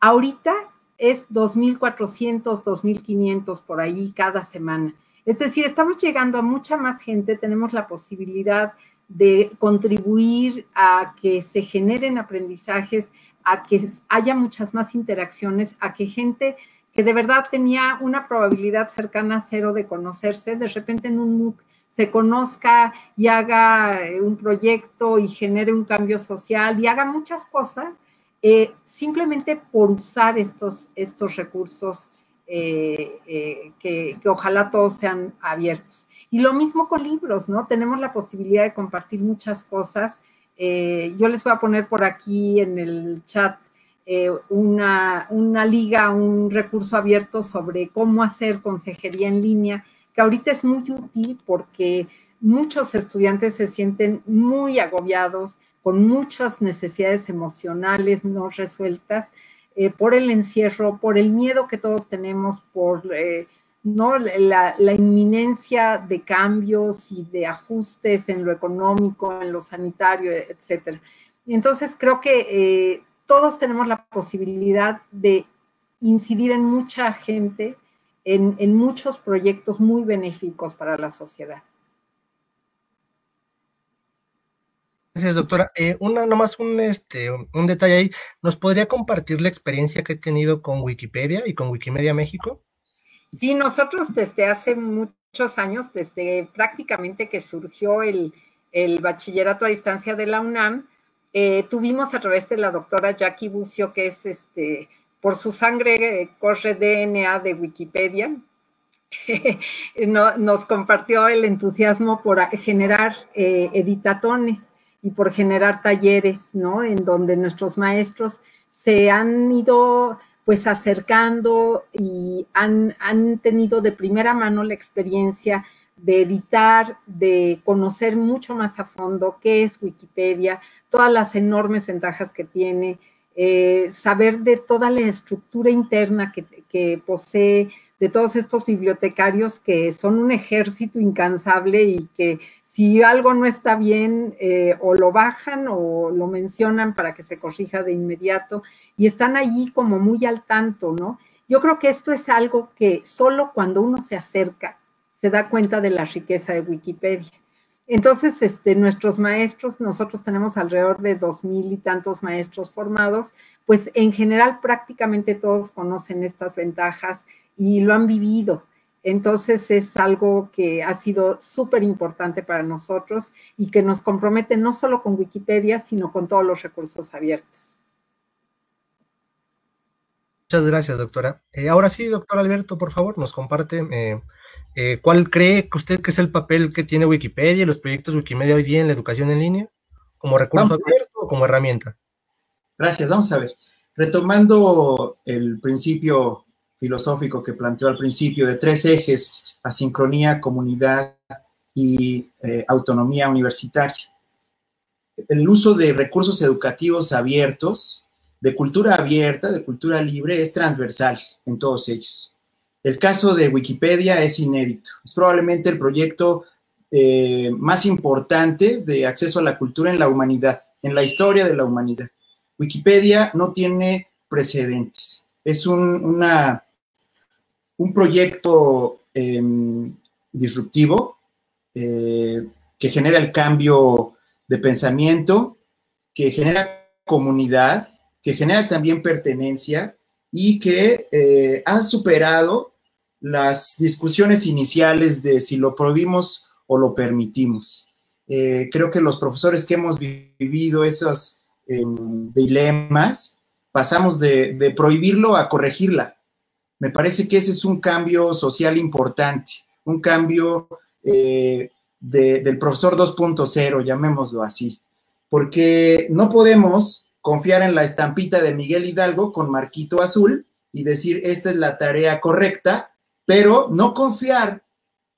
Ahorita es 2.400, 2.500 por ahí cada semana. Es decir, estamos llegando a mucha más gente, tenemos la posibilidad de contribuir a que se generen aprendizajes, a que haya muchas más interacciones, a que gente que de verdad tenía una probabilidad cercana a cero de conocerse, de repente en un MOOC se conozca y haga eh, un proyecto y genere un cambio social y haga muchas cosas eh, simplemente por usar estos, estos recursos eh, que, que ojalá todos sean abiertos. Y lo mismo con libros, ¿no? Tenemos la posibilidad de compartir muchas cosas. Yo les voy a poner por aquí en el chat una, una liga, un recurso abierto sobre cómo hacer consejería en línea, que ahorita es muy útil porque muchos estudiantes se sienten muy agobiados, con muchas necesidades emocionales no resueltas eh, por el encierro, por el miedo que todos tenemos, por ¿no? La, inminencia de cambios y de ajustes en lo económico, en lo sanitario, etcétera. Entonces, creo que eh, todos tenemos la posibilidad de incidir en mucha gente, en, muchos proyectos muy benéficos para la sociedad. Gracias, doctora. Eh, una, nomás un, este, un detalle ahí. ¿Nos podría compartir la experiencia que he tenido con Wikipedia y con Wikimedia México? Sí, nosotros desde hace muchos años, desde prácticamente que surgió el, bachillerato a distancia de la UNAM, eh, tuvimos a través de la doctora Jackie Bucio, que es este, por su sangre eh, corre DNA de Wikipedia, nos compartió el entusiasmo por generar eh, editatones y por generar talleres, ¿no? En donde nuestros maestros se han ido pues acercando y han, tenido de primera mano la experiencia de editar, de conocer mucho más a fondo qué es Wikipedia, todas las enormes ventajas que tiene, eh, saber de toda la estructura interna que, posee, de todos estos bibliotecarios que son un ejército incansable y que si algo no está bien, eh, o lo bajan o lo mencionan para que se corrija de inmediato y están allí como muy al tanto, ¿no? Yo creo que esto es algo que solo cuando uno se acerca se da cuenta de la riqueza de Wikipedia. Entonces, este, nuestros maestros, nosotros tenemos alrededor de dos mil y tantos maestros formados, pues en general prácticamente todos conocen estas ventajas y lo han vivido. Entonces es algo que ha sido súper importante para nosotros y que nos compromete no solo con Wikipedia, sino con todos los recursos abiertos. Muchas gracias, doctora. Eh, ahora sí, doctor Alberto, por favor, nos comparte eh, eh, cuál cree que usted que es el papel que tiene Wikipedia y los proyectos Wikimedia hoy día en la educación en línea, como recurso abierto o como herramienta. Gracias, vamos a ver. Retomando el principio filosófico que planteó al principio de tres ejes, asincronía, comunidad y eh, autonomía universitaria. El uso de recursos educativos abiertos, de cultura abierta, de cultura libre, es transversal en todos ellos. El caso de Wikipedia es inédito. Es probablemente el proyecto eh, más importante de acceso a la cultura en la humanidad, en la historia de la humanidad. Wikipedia no tiene precedentes Es un, un proyecto em, disruptivo eh, que genera el cambio de pensamiento, que genera comunidad, que genera también pertenencia y que eh, ha superado las discusiones iniciales de si lo prohibimos o lo permitimos. Eh, creo que los profesores que hemos vivido esos em, dilemas, pasamos de, prohibirlo a corregirla. Me parece que ese es un cambio social importante, un cambio eh, del profesor 2.0, llamémoslo así, porque no podemos confiar en la estampita de Miguel Hidalgo con marquito azul y decir, esta es la tarea correcta, pero no confiar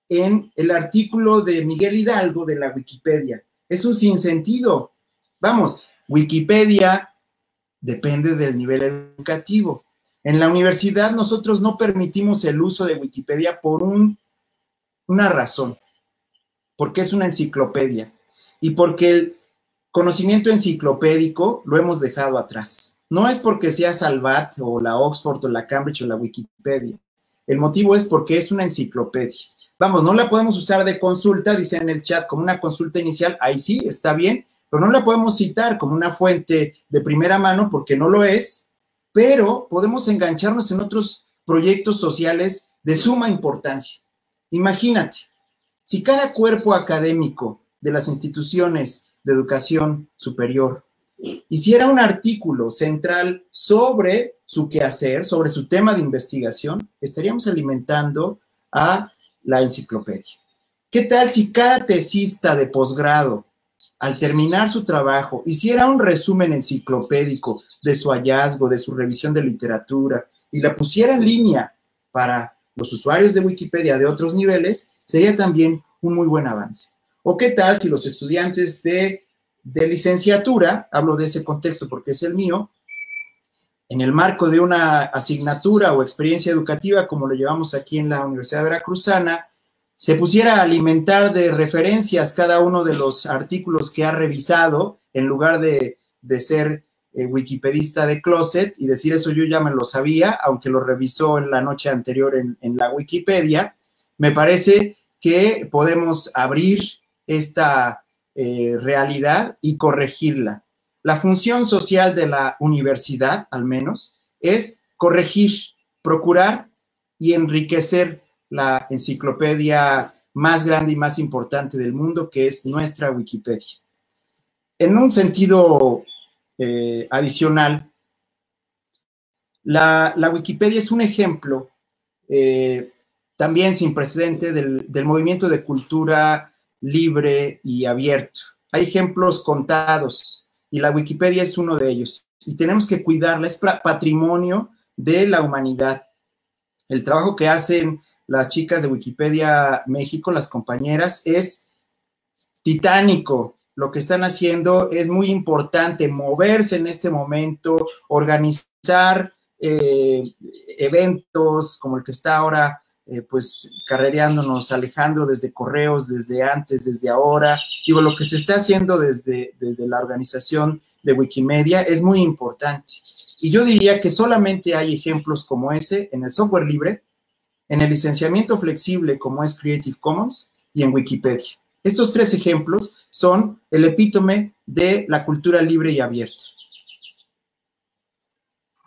en el artículo de Miguel Hidalgo de la Wikipedia. Es un sinsentido. Vamos, Wikipedia depende del nivel educativo. En la universidad nosotros no permitimos el uso de Wikipedia por un, una razón, porque es una enciclopedia y porque el conocimiento enciclopédico lo hemos dejado atrás. No es porque sea Salvat o la Oxford o la Cambridge o la Wikipedia. El motivo es porque es una enciclopedia. Vamos, no la podemos usar de consulta, dice en el chat, como una consulta inicial, ahí sí, está bien, pero no la podemos citar como una fuente de primera mano porque no lo es, pero podemos engancharnos en otros proyectos sociales de suma importancia. Imagínate, si cada cuerpo académico de las instituciones de educación superior hiciera un artículo central sobre su quehacer, sobre su tema de investigación, estaríamos alimentando a la enciclopedia. ¿Qué tal si cada tesista de posgrado, al terminar su trabajo, hiciera un resumen enciclopédico de su hallazgo, de su revisión de literatura y la pusiera en línea para los usuarios de Wikipedia de otros niveles, sería también un muy buen avance. ¿O qué tal si los estudiantes de, de licenciatura, hablo de ese contexto porque es el mío, en el marco de una asignatura o experiencia educativa, como lo llevamos aquí en la Universidad Veracruzana, se pusiera a alimentar de referencias cada uno de los artículos que ha revisado, en lugar de, ser eh, wikipedista de closet y decir eso yo ya me lo sabía, aunque lo revisó en la noche anterior en, la Wikipedia, me parece que podemos abrir esta eh, realidad y corregirla. La función social de la universidad, al menos, es corregir, procurar y enriquecer la enciclopedia más grande y más importante del mundo, que es nuestra Wikipedia. En un sentido eh, adicional, la, Wikipedia es un ejemplo eh, también sin precedente del, del movimiento de cultura libre y abierto. Hay ejemplos contados y la Wikipedia es uno de ellos. Y tenemos que cuidarla, es patrimonio de la humanidad. El trabajo que hacen las chicas de Wikipedia México, las compañeras, es titánico. Lo que están haciendo es muy importante, moverse en este momento, organizar eh, eventos como el que está ahora eh, pues carrereándonos, Alejandro, desde correos, desde antes, desde ahora. Digo, lo que se está haciendo desde, desde la organización de Wikimedia es muy importante. Y yo diría que solamente hay ejemplos como ese en el software libre, en el licenciamiento flexible como es Creative Commons y en Wikipedia. Estos tres ejemplos son el epítome de la cultura libre y abierta.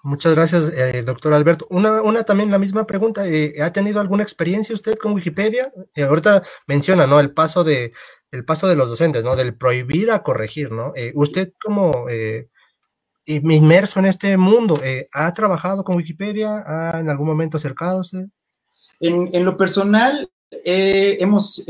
Muchas gracias, eh, doctor Alberto. Una, una también la misma pregunta. Eh, ¿Ha tenido alguna experiencia usted con Wikipedia? Eh, ahorita menciona, ¿no? El paso de, el paso de los docentes, ¿no? Del prohibir a corregir, ¿no? usted como inmerso en este mundo, ¿ha trabajado con Wikipedia? ¿Ha en algún momento acercadose? En, en lo personal, hemos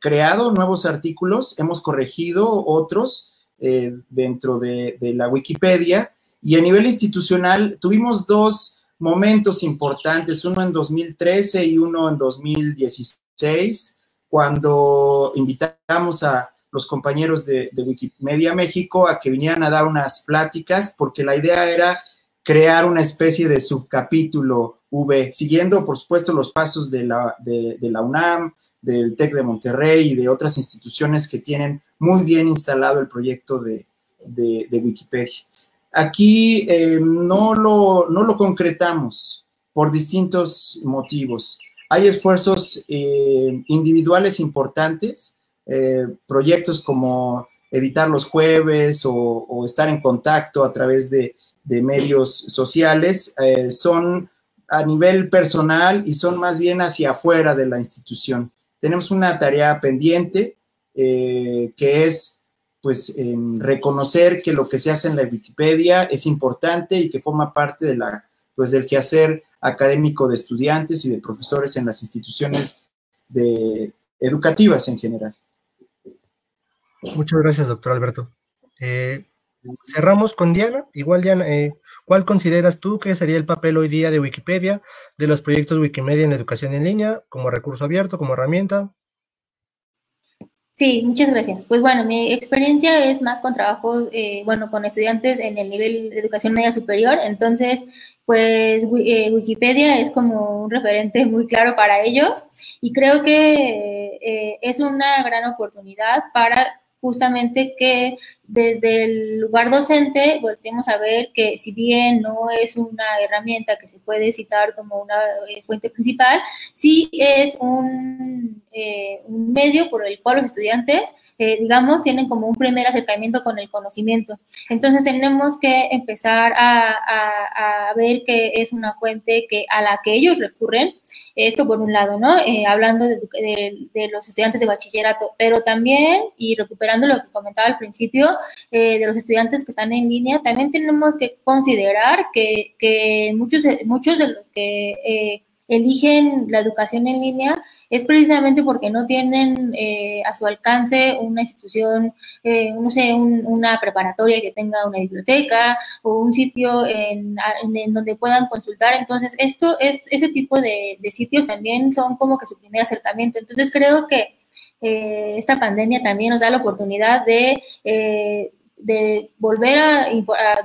creado nuevos artículos, hemos corregido otros dentro de, de la Wikipedia y a nivel institucional tuvimos dos momentos importantes, uno en 2013 y uno en 2016, cuando invitamos a los compañeros de, Wikimedia México a que vinieran a dar unas pláticas, porque la idea era crear una especie de subcapítulo V, siguiendo, por supuesto, los pasos de la, de la UNAM, del TEC de Monterrey y de otras instituciones que tienen muy bien instalado el proyecto de, de Wikipedia. Aquí eh, no, lo, no lo concretamos por distintos motivos. Hay esfuerzos eh, individuales importantes, eh, proyectos como evitar los jueves o, estar en contacto a través de, medios sociales, son a nivel personal y son más bien hacia afuera de la institución. Tenemos una tarea pendiente que es pues reconocer que lo que se hace en la Wikipedia es importante y que forma parte de la, pues, del quehacer académico de estudiantes y de profesores en las instituciones de, educativas en general. Muchas gracias, doctor Alberto. Eh, cerramos con Diana. Igual, Diana, eh, ¿cuál consideras tú que sería el papel hoy día de Wikipedia, de los proyectos Wikimedia en educación en línea, como recurso abierto, como herramienta? Sí, muchas gracias. Pues bueno, mi experiencia es más con trabajo, eh, bueno, con estudiantes en el nivel de educación media superior, entonces, pues eh, Wikipedia es como un referente muy claro para ellos y creo que eh, es una gran oportunidad para justamente que desde el lugar docente volvemos a ver que si bien no es una herramienta que se puede citar como una eh, fuente principal, sí es un, eh, un medio por el cual los estudiantes, eh, digamos, tienen como un primer acercamiento con el conocimiento. Entonces tenemos que empezar a, a, a ver que es una fuente que, a la que ellos recurren esto por un lado, ¿no? Eh, hablando de, de, los estudiantes de bachillerato, pero también, y recuperando lo que comentaba al principio, eh, de los estudiantes que están en línea, también tenemos que considerar que, que muchos, muchos de los que eh, eligen la educación en línea es precisamente porque no tienen eh, a su alcance una institución, eh, no sé, una preparatoria que tenga una biblioteca o un sitio en, donde puedan consultar. Entonces, esto, es, este tipo de, sitios también son como que su primer acercamiento. Entonces, creo que eh, esta pandemia también nos da la oportunidad de de volver a,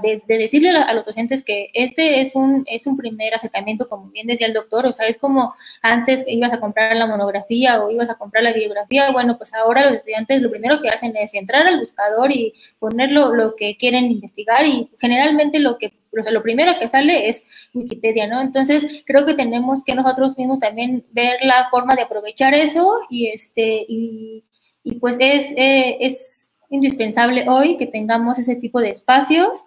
de, decirle a, los docentes que este es un es un primer acercamiento como bien decía el doctor o sea es como antes ibas a comprar la monografía o ibas a comprar la biografía bueno pues ahora los estudiantes lo primero que hacen es entrar al buscador y poner lo, que quieren investigar y generalmente lo que lo primero que sale es Wikipedia, ¿no? Entonces, creo que tenemos que nosotros mismos también ver la forma de aprovechar eso y este y, pues es, eh, es indispensable hoy que tengamos ese tipo de espacios.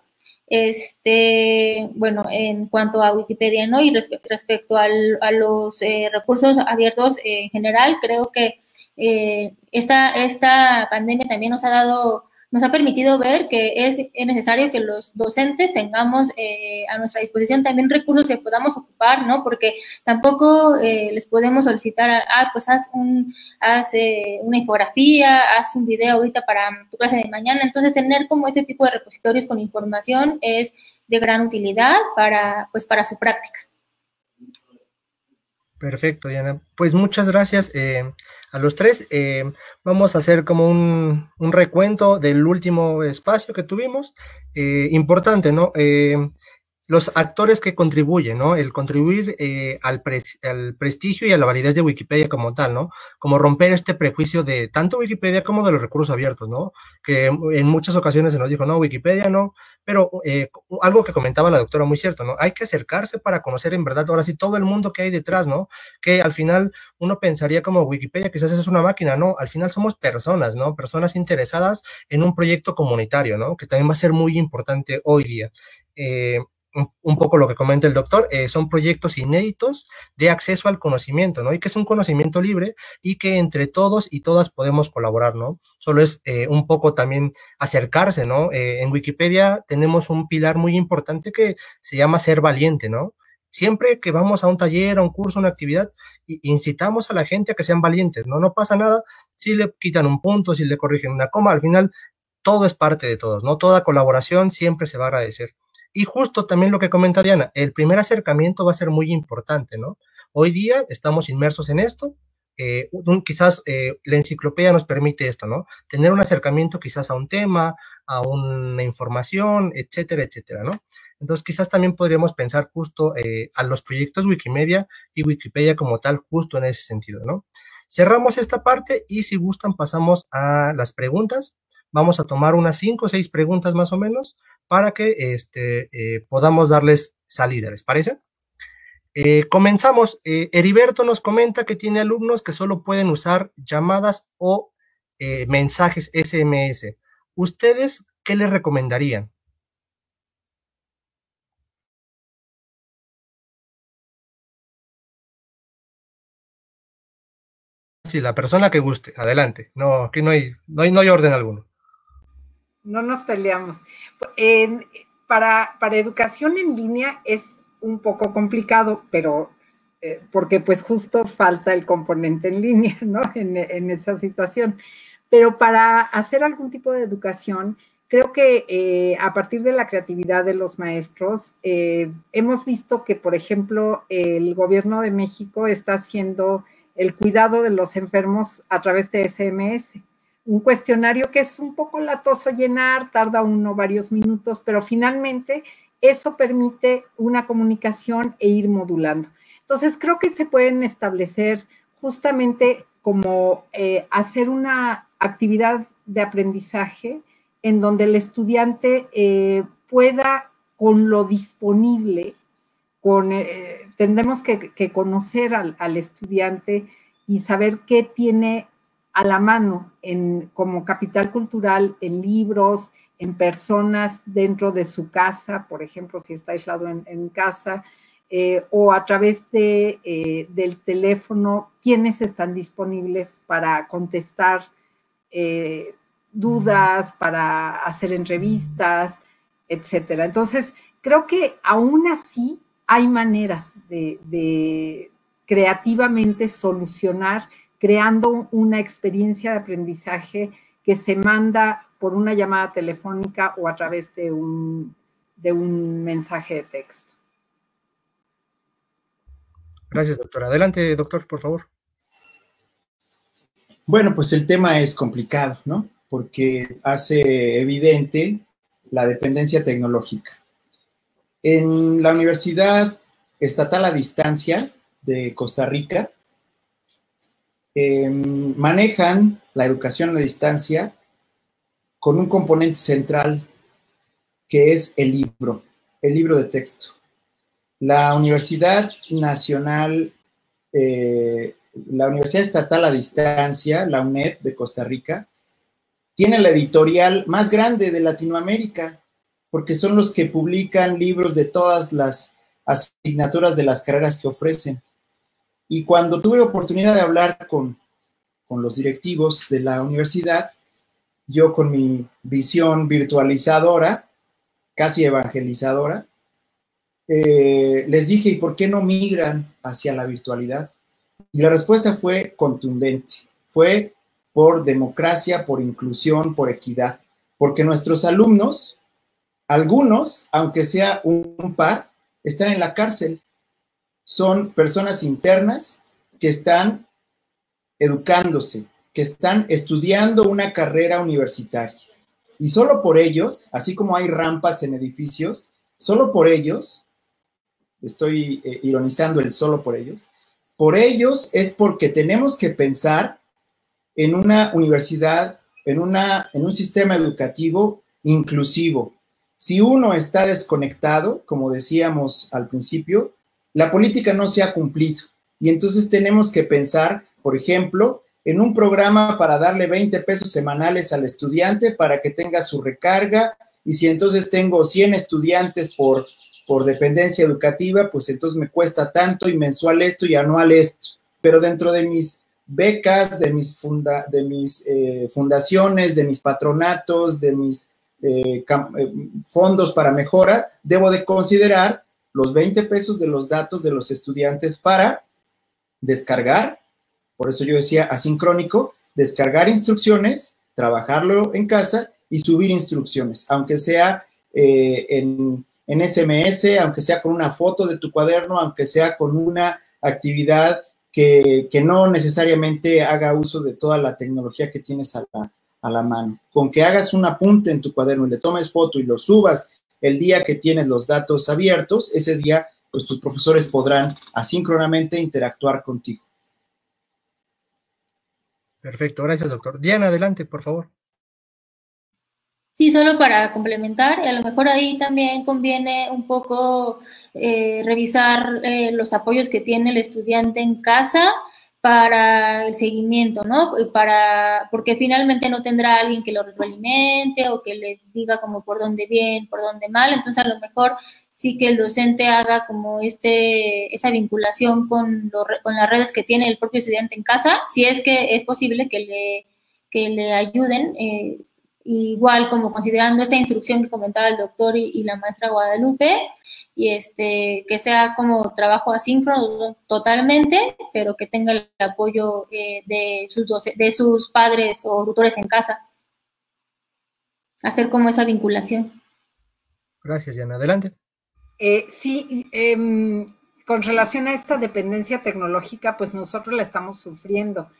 Este, bueno, en cuanto a Wikipedia, ¿no? Y respecto al, a los eh, recursos abiertos en general, creo que eh, esta, esta pandemia también nos ha dado nos ha permitido ver que es necesario que los docentes tengamos eh, a nuestra disposición también recursos que podamos ocupar, ¿no? Porque tampoco eh, les podemos solicitar, ah, pues haz, un, haz eh, una infografía, haz un video ahorita para tu clase de mañana. Entonces, tener como este tipo de repositorios con información es de gran utilidad para, pues, para su práctica. Perfecto, Diana. Pues muchas gracias eh, a los tres. Eh, vamos a hacer como un, recuento del último espacio que tuvimos. Eh, importante, ¿no? Los actores que contribuyen, ¿no? El contribuir eh, al, prestigio y a la validez de Wikipedia como tal, ¿no? Como romper este prejuicio de tanto Wikipedia como de los recursos abiertos, ¿no? Que en muchas ocasiones se nos dijo, no, Wikipedia no, pero eh, algo que comentaba la doctora muy cierto, ¿no? Hay que acercarse para conocer en verdad ahora sí todo el mundo que hay detrás, ¿no? Que al final uno pensaría como Wikipedia quizás es una máquina, ¿no? Al final somos personas, ¿no? Personas interesadas en un proyecto comunitario, ¿no? Que también va a ser muy importante hoy día. Eh, un poco lo que comenta el doctor, eh, son proyectos inéditos de acceso al conocimiento, ¿no? Y que es un conocimiento libre y que entre todos y todas podemos colaborar, ¿no? Solo es eh, un poco también acercarse, ¿no? Eh, en Wikipedia tenemos un pilar muy importante que se llama ser valiente, ¿no? Siempre que vamos a un taller, a un curso, a una actividad, incitamos a la gente a que sean valientes, ¿no? No pasa nada si le quitan un punto, si le corrigen una coma, al final todo es parte de todos, ¿no? Toda colaboración siempre se va a agradecer. Y justo también lo que comenta Diana, el primer acercamiento va a ser muy importante, ¿no? Hoy día estamos inmersos en esto, eh, quizás eh, la enciclopedia nos permite esto, ¿no? Tener un acercamiento quizás a un tema, a una información, etcétera, etcétera, ¿no? Entonces quizás también podríamos pensar justo eh, a los proyectos Wikimedia y Wikipedia como tal, justo en ese sentido, ¿no? Cerramos esta parte y si gustan pasamos a las preguntas. Vamos a tomar unas cinco o seis preguntas más o menos para que este, eh, podamos darles salida, ¿les parece? Eh, comenzamos. Eh, Heriberto nos comenta que tiene alumnos que solo pueden usar llamadas o mensajes SMS. ¿Ustedes qué les recomendarían? Sí, la persona que guste, adelante. No, aquí no hay, no hay, no hay orden alguno. No nos peleamos. para, para educación en línea es un poco complicado, pero eh, porque pues justo falta el componente en línea, ¿no? En, esa situación. Pero para hacer algún tipo de educación, creo que eh, a partir de la creatividad de los maestros, eh, hemos visto que, por ejemplo, el gobierno de México está haciendo el cuidado de los enfermos a través de SMS. Un cuestionario que es un poco latoso llenar, tarda uno varios minutos, pero finalmente eso permite una comunicación e ir modulando. Entonces, creo que se pueden establecer justamente como eh, hacer una actividad de aprendizaje en donde el estudiante eh, pueda, con lo disponible, con, eh, tendremos que, conocer al, estudiante y saber qué tiene a la mano en, como capital cultural en libros, en personas dentro de su casa, por ejemplo, si está aislado en, casa, eh, o a través de, eh, del teléfono, quiénes están disponibles para contestar dudas, para hacer entrevistas, etcétera. Entonces, creo que aún así hay maneras de, creativamente solucionar creando una experiencia de aprendizaje que se manda por una llamada telefónica o a través de un, de un mensaje de texto. Gracias, doctor. Adelante, doctor, por favor. Bueno, pues el tema es complicado, ¿no? Porque hace evidente la dependencia tecnológica. En la Universidad Estatal a Distancia de Costa Rica, em, manejan la educación a distancia con un componente central que es el libro, el libro de texto. La Universidad Nacional, eh, la Universidad Estatal a Distancia, la UNED de Costa Rica, tiene la editorial más grande de Latinoamérica porque son los que publican libros de todas las asignaturas de las carreras que ofrecen. Y cuando tuve oportunidad de hablar con, los directivos de la universidad, yo con mi visión virtualizadora, casi evangelizadora, eh, les dije, ¿y por qué no migran hacia la virtualidad? Y la respuesta fue contundente, fue por democracia, por inclusión, por equidad, porque nuestros alumnos algunos, aunque sea un par, están en la cárcel. Son personas internas que están educándose, que están estudiando una carrera universitaria. Y solo por ellos, así como hay rampas en edificios, solo por ellos, estoy eh, ironizando el solo por ellos, por ellos es porque tenemos que pensar en una universidad, en, una, en un sistema educativo inclusivo, si uno está desconectado, como decíamos al principio, la política no se ha cumplido. Y entonces tenemos que pensar, por ejemplo, en un programa para darle 20 pesos semanales al estudiante para que tenga su recarga. Y si entonces tengo 100 estudiantes por, por dependencia educativa, pues entonces me cuesta tanto y mensual esto y anual esto. Pero dentro de mis becas, de mis, funda, de mis eh, fundaciones, de mis patronatos, de mis eh, eh, fondos para mejora, debo de considerar los 20 pesos de los datos de los estudiantes para descargar, por eso yo decía asincrónico, descargar instrucciones, trabajarlo en casa y subir instrucciones, aunque sea eh, en, en SMS, aunque sea con una foto de tu cuaderno, aunque sea con una actividad que, que, no necesariamente haga uso de toda la tecnología que tienes a la, a la mano. Con que hagas un apunte en tu cuaderno y le tomes foto y lo subas el día que tienes los datos abiertos, ese día pues tus profesores podrán asíncronamente interactuar contigo. Perfecto, gracias doctor. Diana, adelante, por favor. Sí, solo para complementar, y a lo mejor ahí también conviene un poco eh, revisar eh, los apoyos que tiene el estudiante en casa para el seguimiento, ¿no? Para, porque finalmente no tendrá alguien que lo retroalimente o que le diga como por dónde bien, por dónde mal, entonces a lo mejor sí que el docente haga como este, esa vinculación con, con las redes que tiene el propio estudiante en casa, si es que es posible que le, que le ayuden, eh, igual como considerando esta instrucción que comentaba el doctor y, y la maestra Guadalupe, y este que sea como trabajo asíncrono totalmente, pero que tenga el apoyo eh, de sus de sus padres o tutores en casa. Hacer como esa vinculación. Gracias, Diana. Adelante. Eh, sí, em, con relación a esta dependencia tecnológica, pues nosotros la estamos sufriendo,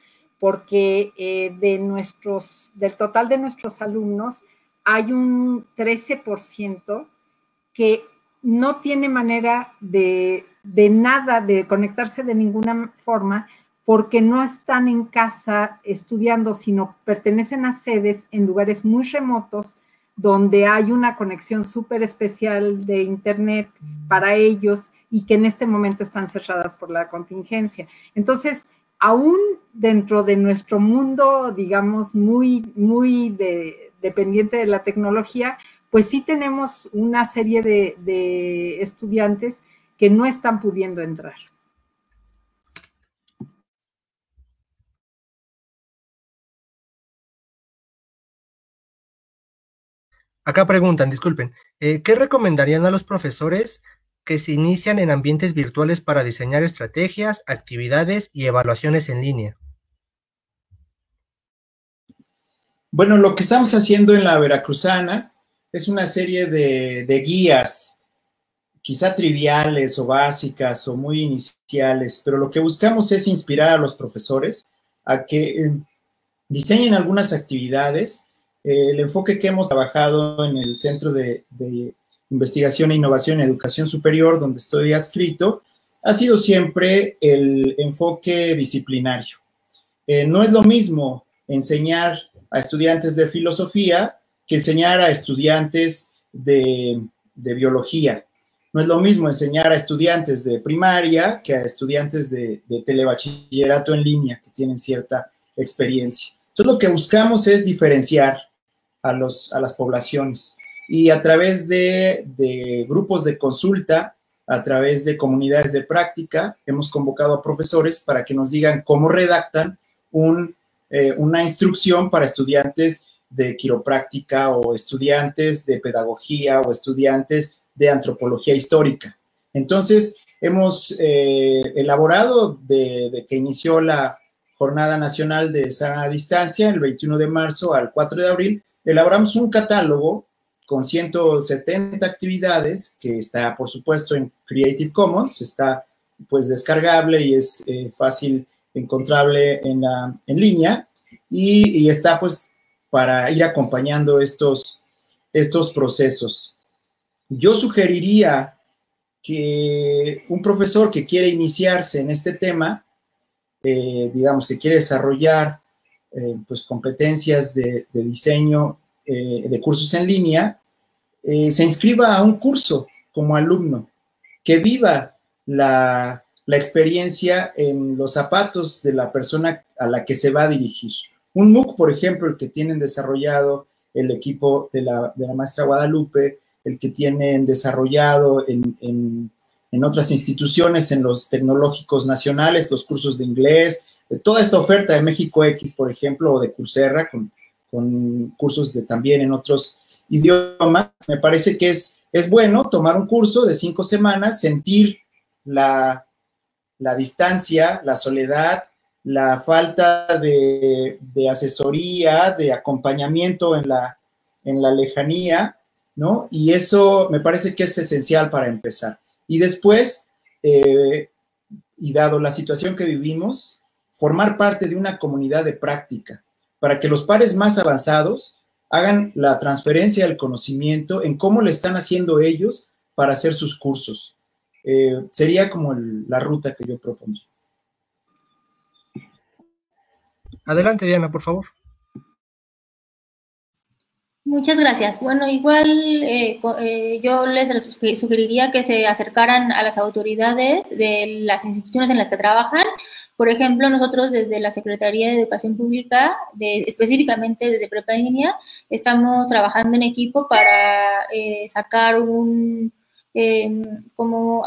porque eh, de nuestros, del total de nuestros alumnos, hay un 13% que no tiene manera de, nada, de conectarse de ninguna forma, porque no están en casa estudiando, sino pertenecen a sedes en lugares muy remotos donde hay una conexión súper especial de Internet para ellos y que en este momento están cerradas por la contingencia. Entonces, aún dentro de nuestro mundo, digamos, muy, muy dependiente de la tecnología, pues sí tenemos una serie de, estudiantes que no están pudiendo entrar. Acá preguntan, disculpen, eh, ¿qué recomendarían a los profesores que se inician en ambientes virtuales para diseñar estrategias, actividades y evaluaciones en línea? Bueno, lo que estamos haciendo en la Veracruzana es una serie de, guías, quizá triviales o básicas o muy iniciales, pero lo que buscamos es inspirar a los profesores a que eh, diseñen algunas actividades. Eh, el enfoque que hemos trabajado en el Centro de, Investigación e Innovación en Educación Superior, donde estoy adscrito, ha sido siempre el enfoque disciplinario. Eh, no es lo mismo enseñar a estudiantes de filosofía que enseñar a estudiantes de, biología. No es lo mismo enseñar a estudiantes de primaria que a estudiantes de, telebachillerato en línea que tienen cierta experiencia. Entonces lo que buscamos es diferenciar a, los, a las poblaciones y a través de, grupos de consulta, a través de comunidades de práctica, hemos convocado a profesores para que nos digan cómo redactan eh, una instrucción para estudiantes de quiropráctica o estudiantes de pedagogía o estudiantes de antropología histórica. Entonces, hemos eh, elaborado de, que inició la Jornada Nacional de Sana Distancia, el 21 de marzo al 4 de abril, elaboramos un catálogo con 170 actividades que está, por supuesto, en Creative Commons, está pues descargable y es eh, fácil encontrable en, la, en línea y, y, está pues para ir acompañando estos, estos procesos. Yo sugeriría que un profesor que quiere iniciarse en este tema, eh, digamos que quiere desarrollar eh, pues competencias de, diseño eh, de cursos en línea, se inscriba a un curso como alumno, que viva la, la experiencia en los zapatos de la persona a la que se va a dirigir. Un MOOC, por ejemplo, el que tienen desarrollado el equipo de la, maestra Guadalupe, el que tienen desarrollado en, otras instituciones, en los tecnológicos nacionales, los cursos de inglés, toda esta oferta de México X, por ejemplo, o de Coursera, con, cursos de también en otros idiomas, me parece que es, es bueno tomar un curso de cinco semanas, sentir la, la distancia, la soledad, la falta de, asesoría, de acompañamiento en la, en la lejanía, ¿no? Y eso me parece que es esencial para empezar. Y después, eh, y dado la situación que vivimos, formar parte de una comunidad de práctica para que los pares más avanzados hagan la transferencia del conocimiento en cómo le están haciendo ellos para hacer sus cursos. Eh, sería como la ruta que yo propondría. Adelante, Diana, por favor. Muchas gracias. Bueno, igual eh, eh, yo les sugeriría que se acercaran a las autoridades de las instituciones en las que trabajan. Por ejemplo, nosotros desde la Secretaría de Educación Pública, de, específicamente desde Prepa en estamos trabajando en equipo para eh, sacar un em, como,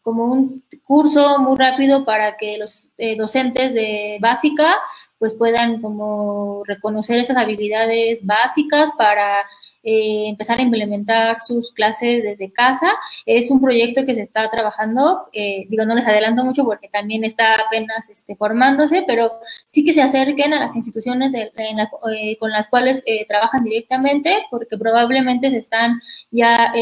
como un curso muy rápido para que los docentes de básica pues puedan como reconocer estas habilidades básicas para eh, empezar a implementar sus clases desde casa. Es un proyecto que se está trabajando, eh, digo, no les adelanto mucho porque también está apenas este, formándose, pero sí que se acerquen a las instituciones eh, con las cuales trabajan directamente, porque probablemente se están ya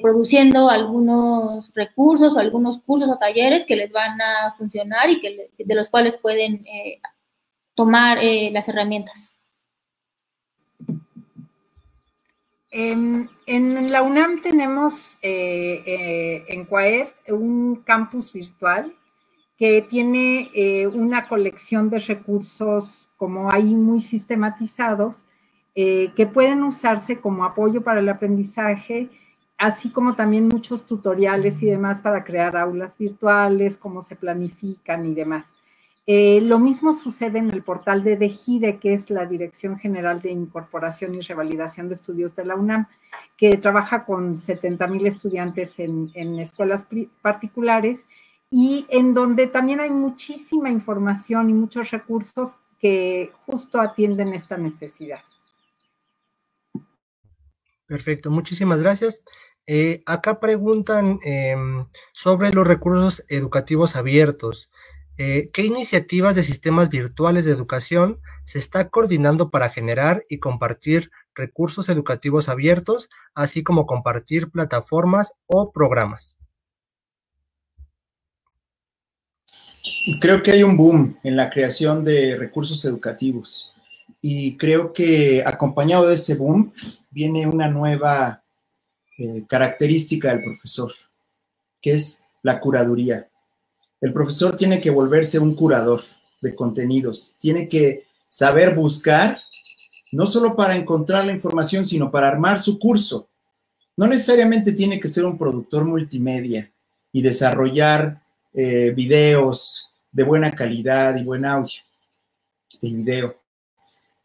produciendo algunos recursos o algunos cursos o talleres que les van a funcionar y que de los cuales pueden tomar las herramientas. En, la UNAM tenemos eh, eh, en CUAED un campus virtual que tiene eh, una colección de recursos como ahí muy sistematizados que pueden usarse como apoyo para el aprendizaje, así como también muchos tutoriales y demás para crear aulas virtuales, cómo se planifican y demás. Eh, lo mismo sucede en el portal de DEGIRE, que es la Dirección General de Incorporación y Revalidación de Estudios de la UNAM, que trabaja con 70 mil estudiantes en, escuelas particulares y en donde también hay muchísima información y muchos recursos que justo atienden esta necesidad. Perfecto, muchísimas gracias. Eh, acá preguntan em, sobre los recursos educativos abiertos. Eh, ¿Qué iniciativas de sistemas virtuales de educación se está coordinando para generar y compartir recursos educativos abiertos, así como compartir plataformas o programas? Creo que hay un boom en la creación de recursos educativos y creo que acompañado de ese boom viene una nueva eh, característica del profesor, que es la curaduría el profesor tiene que volverse un curador de contenidos, tiene que saber buscar, no solo para encontrar la información, sino para armar su curso. No necesariamente tiene que ser un productor multimedia y desarrollar eh, videos de buena calidad y buen audio de video.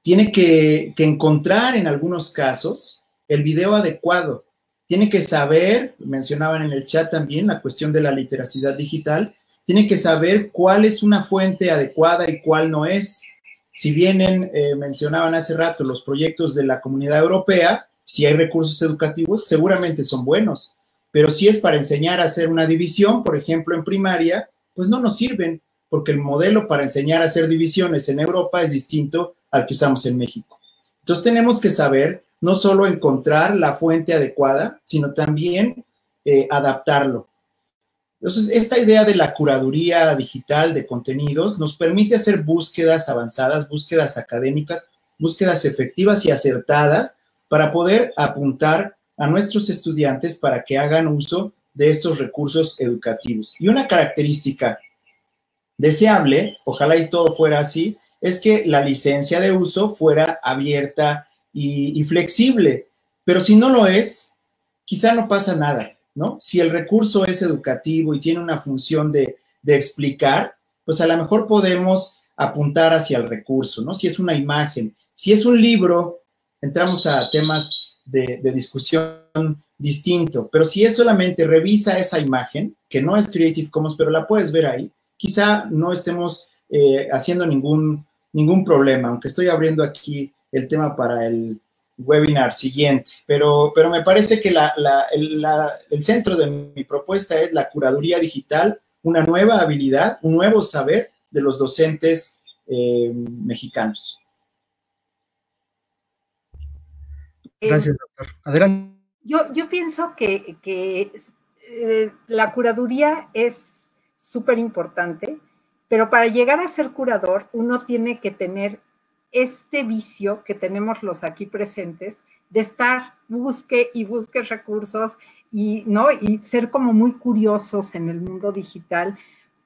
Tiene que, que encontrar en algunos casos el video adecuado. Tiene que saber, mencionaban en el chat también, la cuestión de la literacidad digital, tiene que saber cuál es una fuente adecuada y cuál no es. Si vienen, eh, mencionaban hace rato, los proyectos de la comunidad europea, si hay recursos educativos, seguramente son buenos, pero si es para enseñar a hacer una división, por ejemplo, en primaria, pues no nos sirven, porque el modelo para enseñar a hacer divisiones en Europa es distinto al que usamos en México. Entonces tenemos que saber no solo encontrar la fuente adecuada, sino también eh, adaptarlo. Entonces, esta idea de la curaduría digital de contenidos nos permite hacer búsquedas avanzadas, búsquedas académicas, búsquedas efectivas y acertadas para poder apuntar a nuestros estudiantes para que hagan uso de estos recursos educativos. Y una característica deseable, ojalá y todo fuera así, es que la licencia de uso fuera abierta y, flexible. Pero si no lo es, quizá no pasa nada ¿no? Si el recurso es educativo y tiene una función de, explicar, pues a lo mejor podemos apuntar hacia el recurso, ¿no? Si es una imagen, si es un libro, entramos a temas de, discusión distinto, pero si es solamente revisa esa imagen, que no es Creative Commons, pero la puedes ver ahí, quizá no estemos eh, haciendo ningún, ningún problema, aunque estoy abriendo aquí el tema para el, webinar siguiente, pero, pero me parece que el, centro de mi propuesta es la curaduría digital, una nueva habilidad, un nuevo saber de los docentes eh, mexicanos. Gracias, doctor. Adelante. Yo, yo pienso que, eh, la curaduría es súper importante, pero para llegar a ser curador uno tiene que tener este vicio que tenemos los aquí presentes de estar busque y busque recursos y, ¿no? y ser como muy curiosos en el mundo digital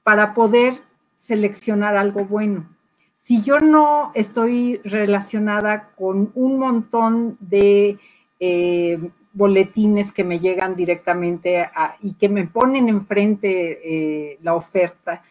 para poder seleccionar algo bueno. si yo no estoy relacionada con un montón de eh, boletines que me llegan directamente y que me ponen enfrente eh, la oferta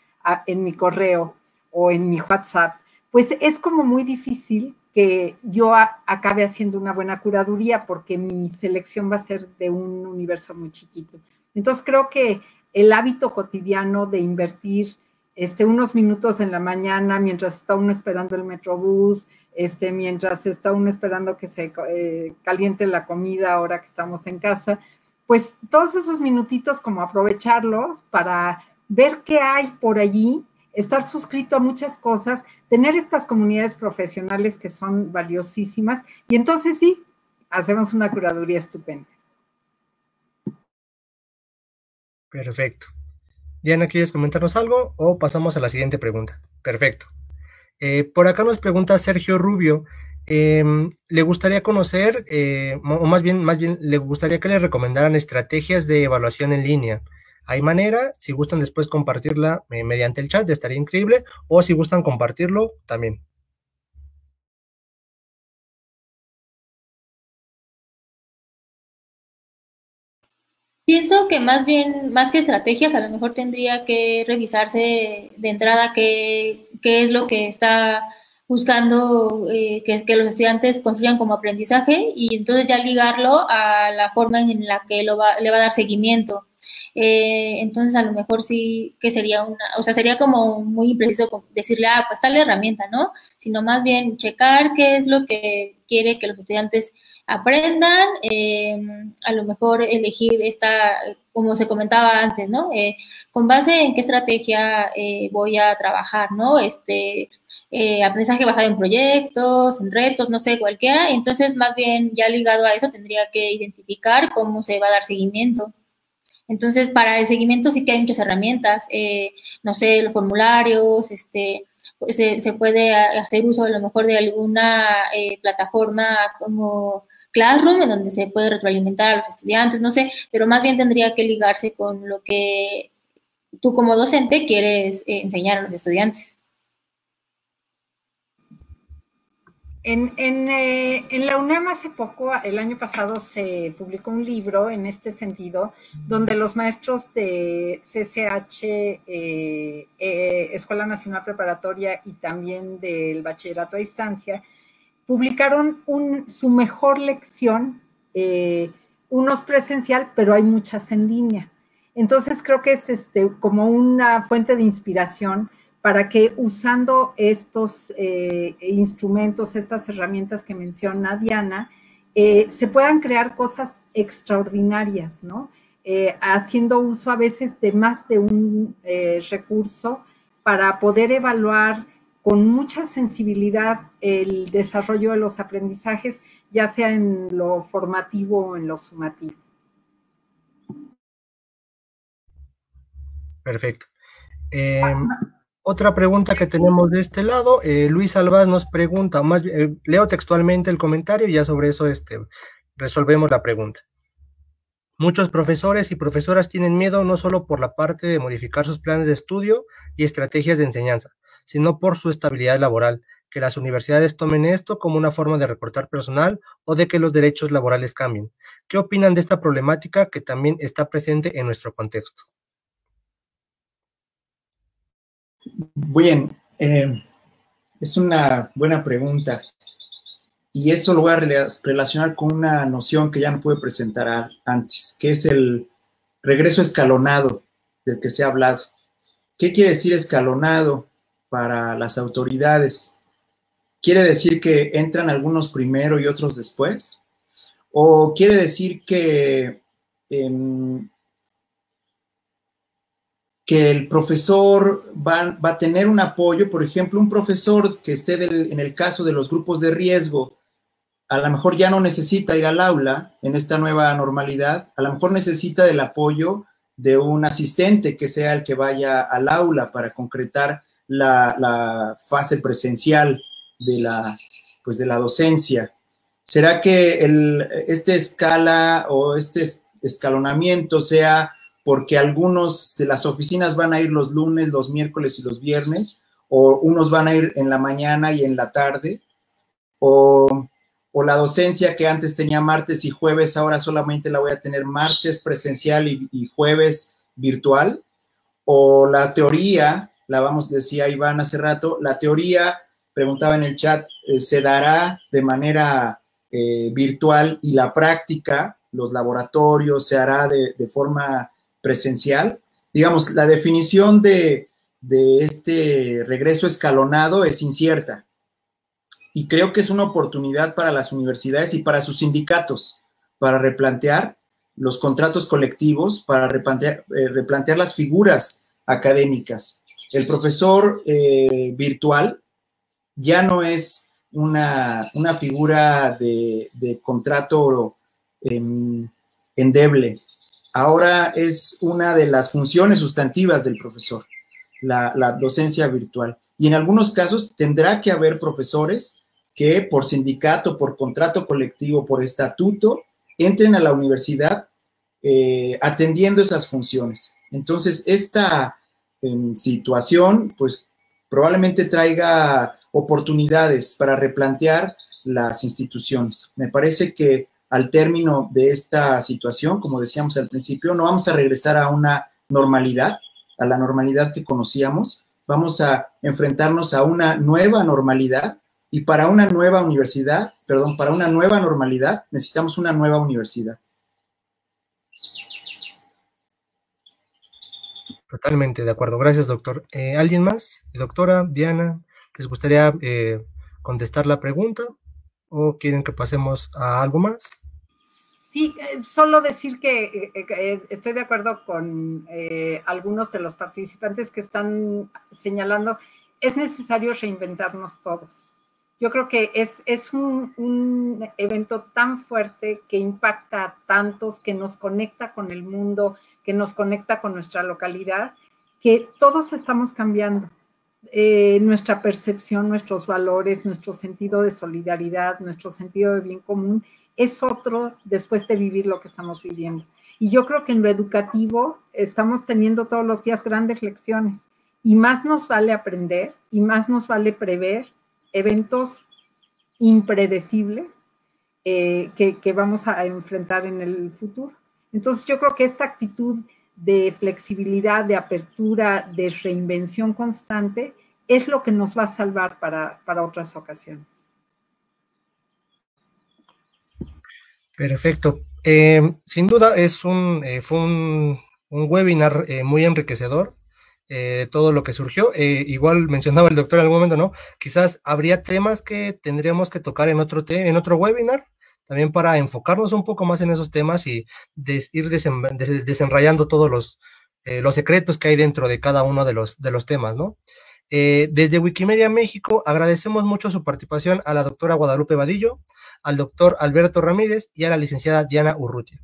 en mi correo o en mi WhatsApp, pues es como muy difícil que yo acabe haciendo una buena curaduría porque mi selección va a ser de un universo muy chiquito. Entonces creo que el hábito cotidiano de invertir este, unos minutos en la mañana mientras está uno esperando el metrobús, este, mientras está uno esperando que se eh, caliente la comida ahora que estamos en casa, pues todos esos minutitos como aprovecharlos para ver qué hay por allí, estar suscrito a muchas cosas, tener estas comunidades profesionales que son valiosísimas y entonces sí, hacemos una curaduría estupenda. Perfecto. Diana, ¿quieres comentarnos algo o pasamos a la siguiente pregunta? Perfecto. Eh, por acá nos pregunta Sergio Rubio, em, le gustaría conocer, eh, o más bien, más bien, le gustaría que le recomendaran estrategias de evaluación en línea. Hay manera, si gustan después compartirla eh, mediante el chat, estaría increíble, o si gustan compartirlo, también. Pienso que más bien, más que estrategias, a lo mejor tendría que revisarse de entrada qué, qué es lo que está buscando eh, que, que los estudiantes construyan como aprendizaje y entonces ya ligarlo a la forma en la que lo va, le va a dar seguimiento. Eh, entonces a lo mejor sí que sería una, o sea, sería como muy impreciso decirle, ah, pues tal herramienta, ¿no? Sino más bien checar qué es lo que quiere que los estudiantes aprendan, eh, a lo mejor elegir esta, como se comentaba antes, ¿no? Eh, con base en qué estrategia voy a trabajar, ¿no? Este, aprendizaje basado en proyectos, en retos, no sé, cualquiera. Entonces, más bien, ya ligado a eso, tendría que identificar cómo se va a dar seguimiento. Entonces, para el seguimiento sí que hay muchas herramientas, eh, no sé, los formularios, este, se, se, puede hacer uso a lo mejor de alguna eh, plataforma como Classroom, en donde se puede retroalimentar a los estudiantes, no sé, pero más bien tendría que ligarse con lo que tú como docente quieres eh, enseñar a los estudiantes. En, eh, en, la UNAM hace poco, el año pasado, se publicó un libro en este sentido, donde los maestros de CCH, eh, eh, Escuela Nacional Preparatoria y también del Bachillerato a Distancia, publicaron un, su mejor lección, unos presencial, pero hay muchas en línea. Entonces creo que es este, como una fuente de inspiración para que usando estos eh, instrumentos, estas herramientas que menciona Diana, eh, se puedan crear cosas extraordinarias, ¿no? Eh, haciendo uso a veces de más de un recurso para poder evaluar con mucha sensibilidad el desarrollo de los aprendizajes, ya sea en lo formativo o en lo sumativo. Perfecto. Em, otra pregunta que tenemos de este lado, eh, Luis Albaz nos pregunta, más eh, leo textualmente el comentario y ya sobre eso este, resolvemos la pregunta. Muchos profesores y profesoras tienen miedo no solo por la parte de modificar sus planes de estudio y estrategias de enseñanza, sino por su estabilidad laboral, que las universidades tomen esto como una forma de recortar personal o de que los derechos laborales cambien. ¿Qué opinan de esta problemática que también está presente en nuestro contexto? Bien, eh, es una buena pregunta. Y eso lo voy a relacionar con una noción que ya no pude presentar antes, que es el regreso escalonado del que se ha hablado. ¿Qué quiere decir escalonado para las autoridades? ¿Quiere decir que entran algunos primero y otros después? ¿O quiere decir que em, que el profesor va, a tener un apoyo, por ejemplo, un profesor que esté en el caso de los grupos de riesgo, a lo mejor ya no necesita ir al aula en esta nueva normalidad, a lo mejor necesita del apoyo de un asistente que sea el que vaya al aula para concretar la, fase presencial de la, pues de la docencia. ¿Será que el, este escala o este escalonamiento sea porque algunos de las oficinas van a ir los lunes, los miércoles y los viernes, o unos van a ir en la mañana y en la tarde, o, la docencia que antes tenía martes y jueves, ahora solamente la voy a tener martes presencial y, jueves virtual, o la teoría, la vamos, decía Iván hace rato, la teoría, preguntaba en el chat, eh, se dará de manera eh, virtual y la práctica, los laboratorios, se hará de, de forma presencial. Digamos, la definición de, de este regreso escalonado es incierta. Y creo que es una oportunidad para las universidades y para sus sindicatos para replantear los contratos colectivos, para replantear, eh, replantear las figuras académicas. El profesor eh, virtual ya no es una, figura de, contrato em, endeble, ahora es una de las funciones sustantivas del profesor la, docencia virtual. Y en algunos casos tendrá que haber profesores que por sindicato, por contrato colectivo, por estatuto, entren a la universidad eh, atendiendo esas funciones. Entonces, esta em, situación, pues probablemente traiga oportunidades para replantear las instituciones. Me parece que al término de esta situación, como decíamos al principio, no vamos a regresar a una normalidad, a la normalidad que conocíamos, vamos a enfrentarnos a una nueva normalidad y para una nueva universidad, perdón, para una nueva normalidad necesitamos una nueva universidad. Totalmente de acuerdo. Gracias, doctor. Eh, ¿Alguien más? Doctora, Diana, ¿les gustaría eh, contestar la pregunta o quieren que pasemos a algo más? Sí, eh, solo decir que eh, eh, estoy de acuerdo con algunos de los participantes que están señalando, es necesario reinventarnos todos. Yo creo que es, es un, un, evento tan fuerte que impacta a tantos, que nos conecta con el mundo, que nos conecta con nuestra localidad, que todos estamos cambiando. nuestra percepción, nuestros valores, nuestro sentido de solidaridad, nuestro sentido de bien común es otro después de vivir lo que estamos viviendo. Y yo creo que en lo educativo estamos teniendo todos los días grandes lecciones y más nos vale aprender y más nos vale prever eventos impredecibles eh, que, que vamos a enfrentar en el futuro. Entonces yo creo que esta actitud de flexibilidad, de apertura, de reinvención constante, es lo que nos va a salvar para, para otras ocasiones. Perfecto. Eh, sin duda es un, eh, fue un, webinar eh, muy enriquecedor de todo lo que surgió. igual mencionaba el doctor en algún momento, ¿no? Quizás habría temas que tendríamos que tocar en otro, en otro webinar, también para enfocarnos un poco más en esos temas y ir desenrayando todos los, los secretos que hay dentro de cada uno de los, de los temas, ¿no? Desde Wikimedia México agradecemos mucho su participación a la doctora Guadalupe Vadillo, al doctor Alberto Ramírez y a la licenciada Diana Urrutia.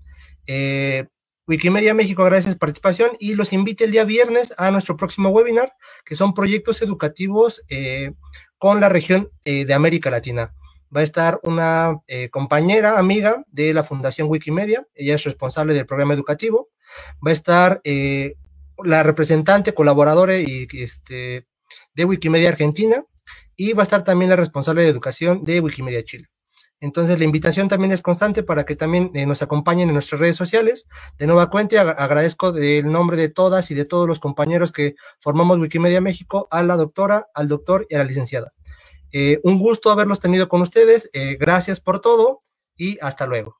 Eh, Wikimedia México agradece su participación y los invite el día viernes a nuestro próximo webinar, que son proyectos educativos eh, con la región eh, de América Latina. Va a estar una compañera, amiga de la Fundación Wikimedia, ella es responsable del programa educativo. Va a estar la representante, colaboradora y, este, de Wikimedia Argentina, y va a estar también la responsable de educación de Wikimedia Chile. Entonces, la invitación también es constante para que también eh, nos acompañen en nuestras redes sociales. De nueva cuenta, agradezco el nombre de todas y de todos los compañeros que formamos Wikimedia México, a la doctora, al doctor y a la licenciada. Eh, un gusto haberlos tenido con ustedes. Eh, gracias por todo y hasta luego.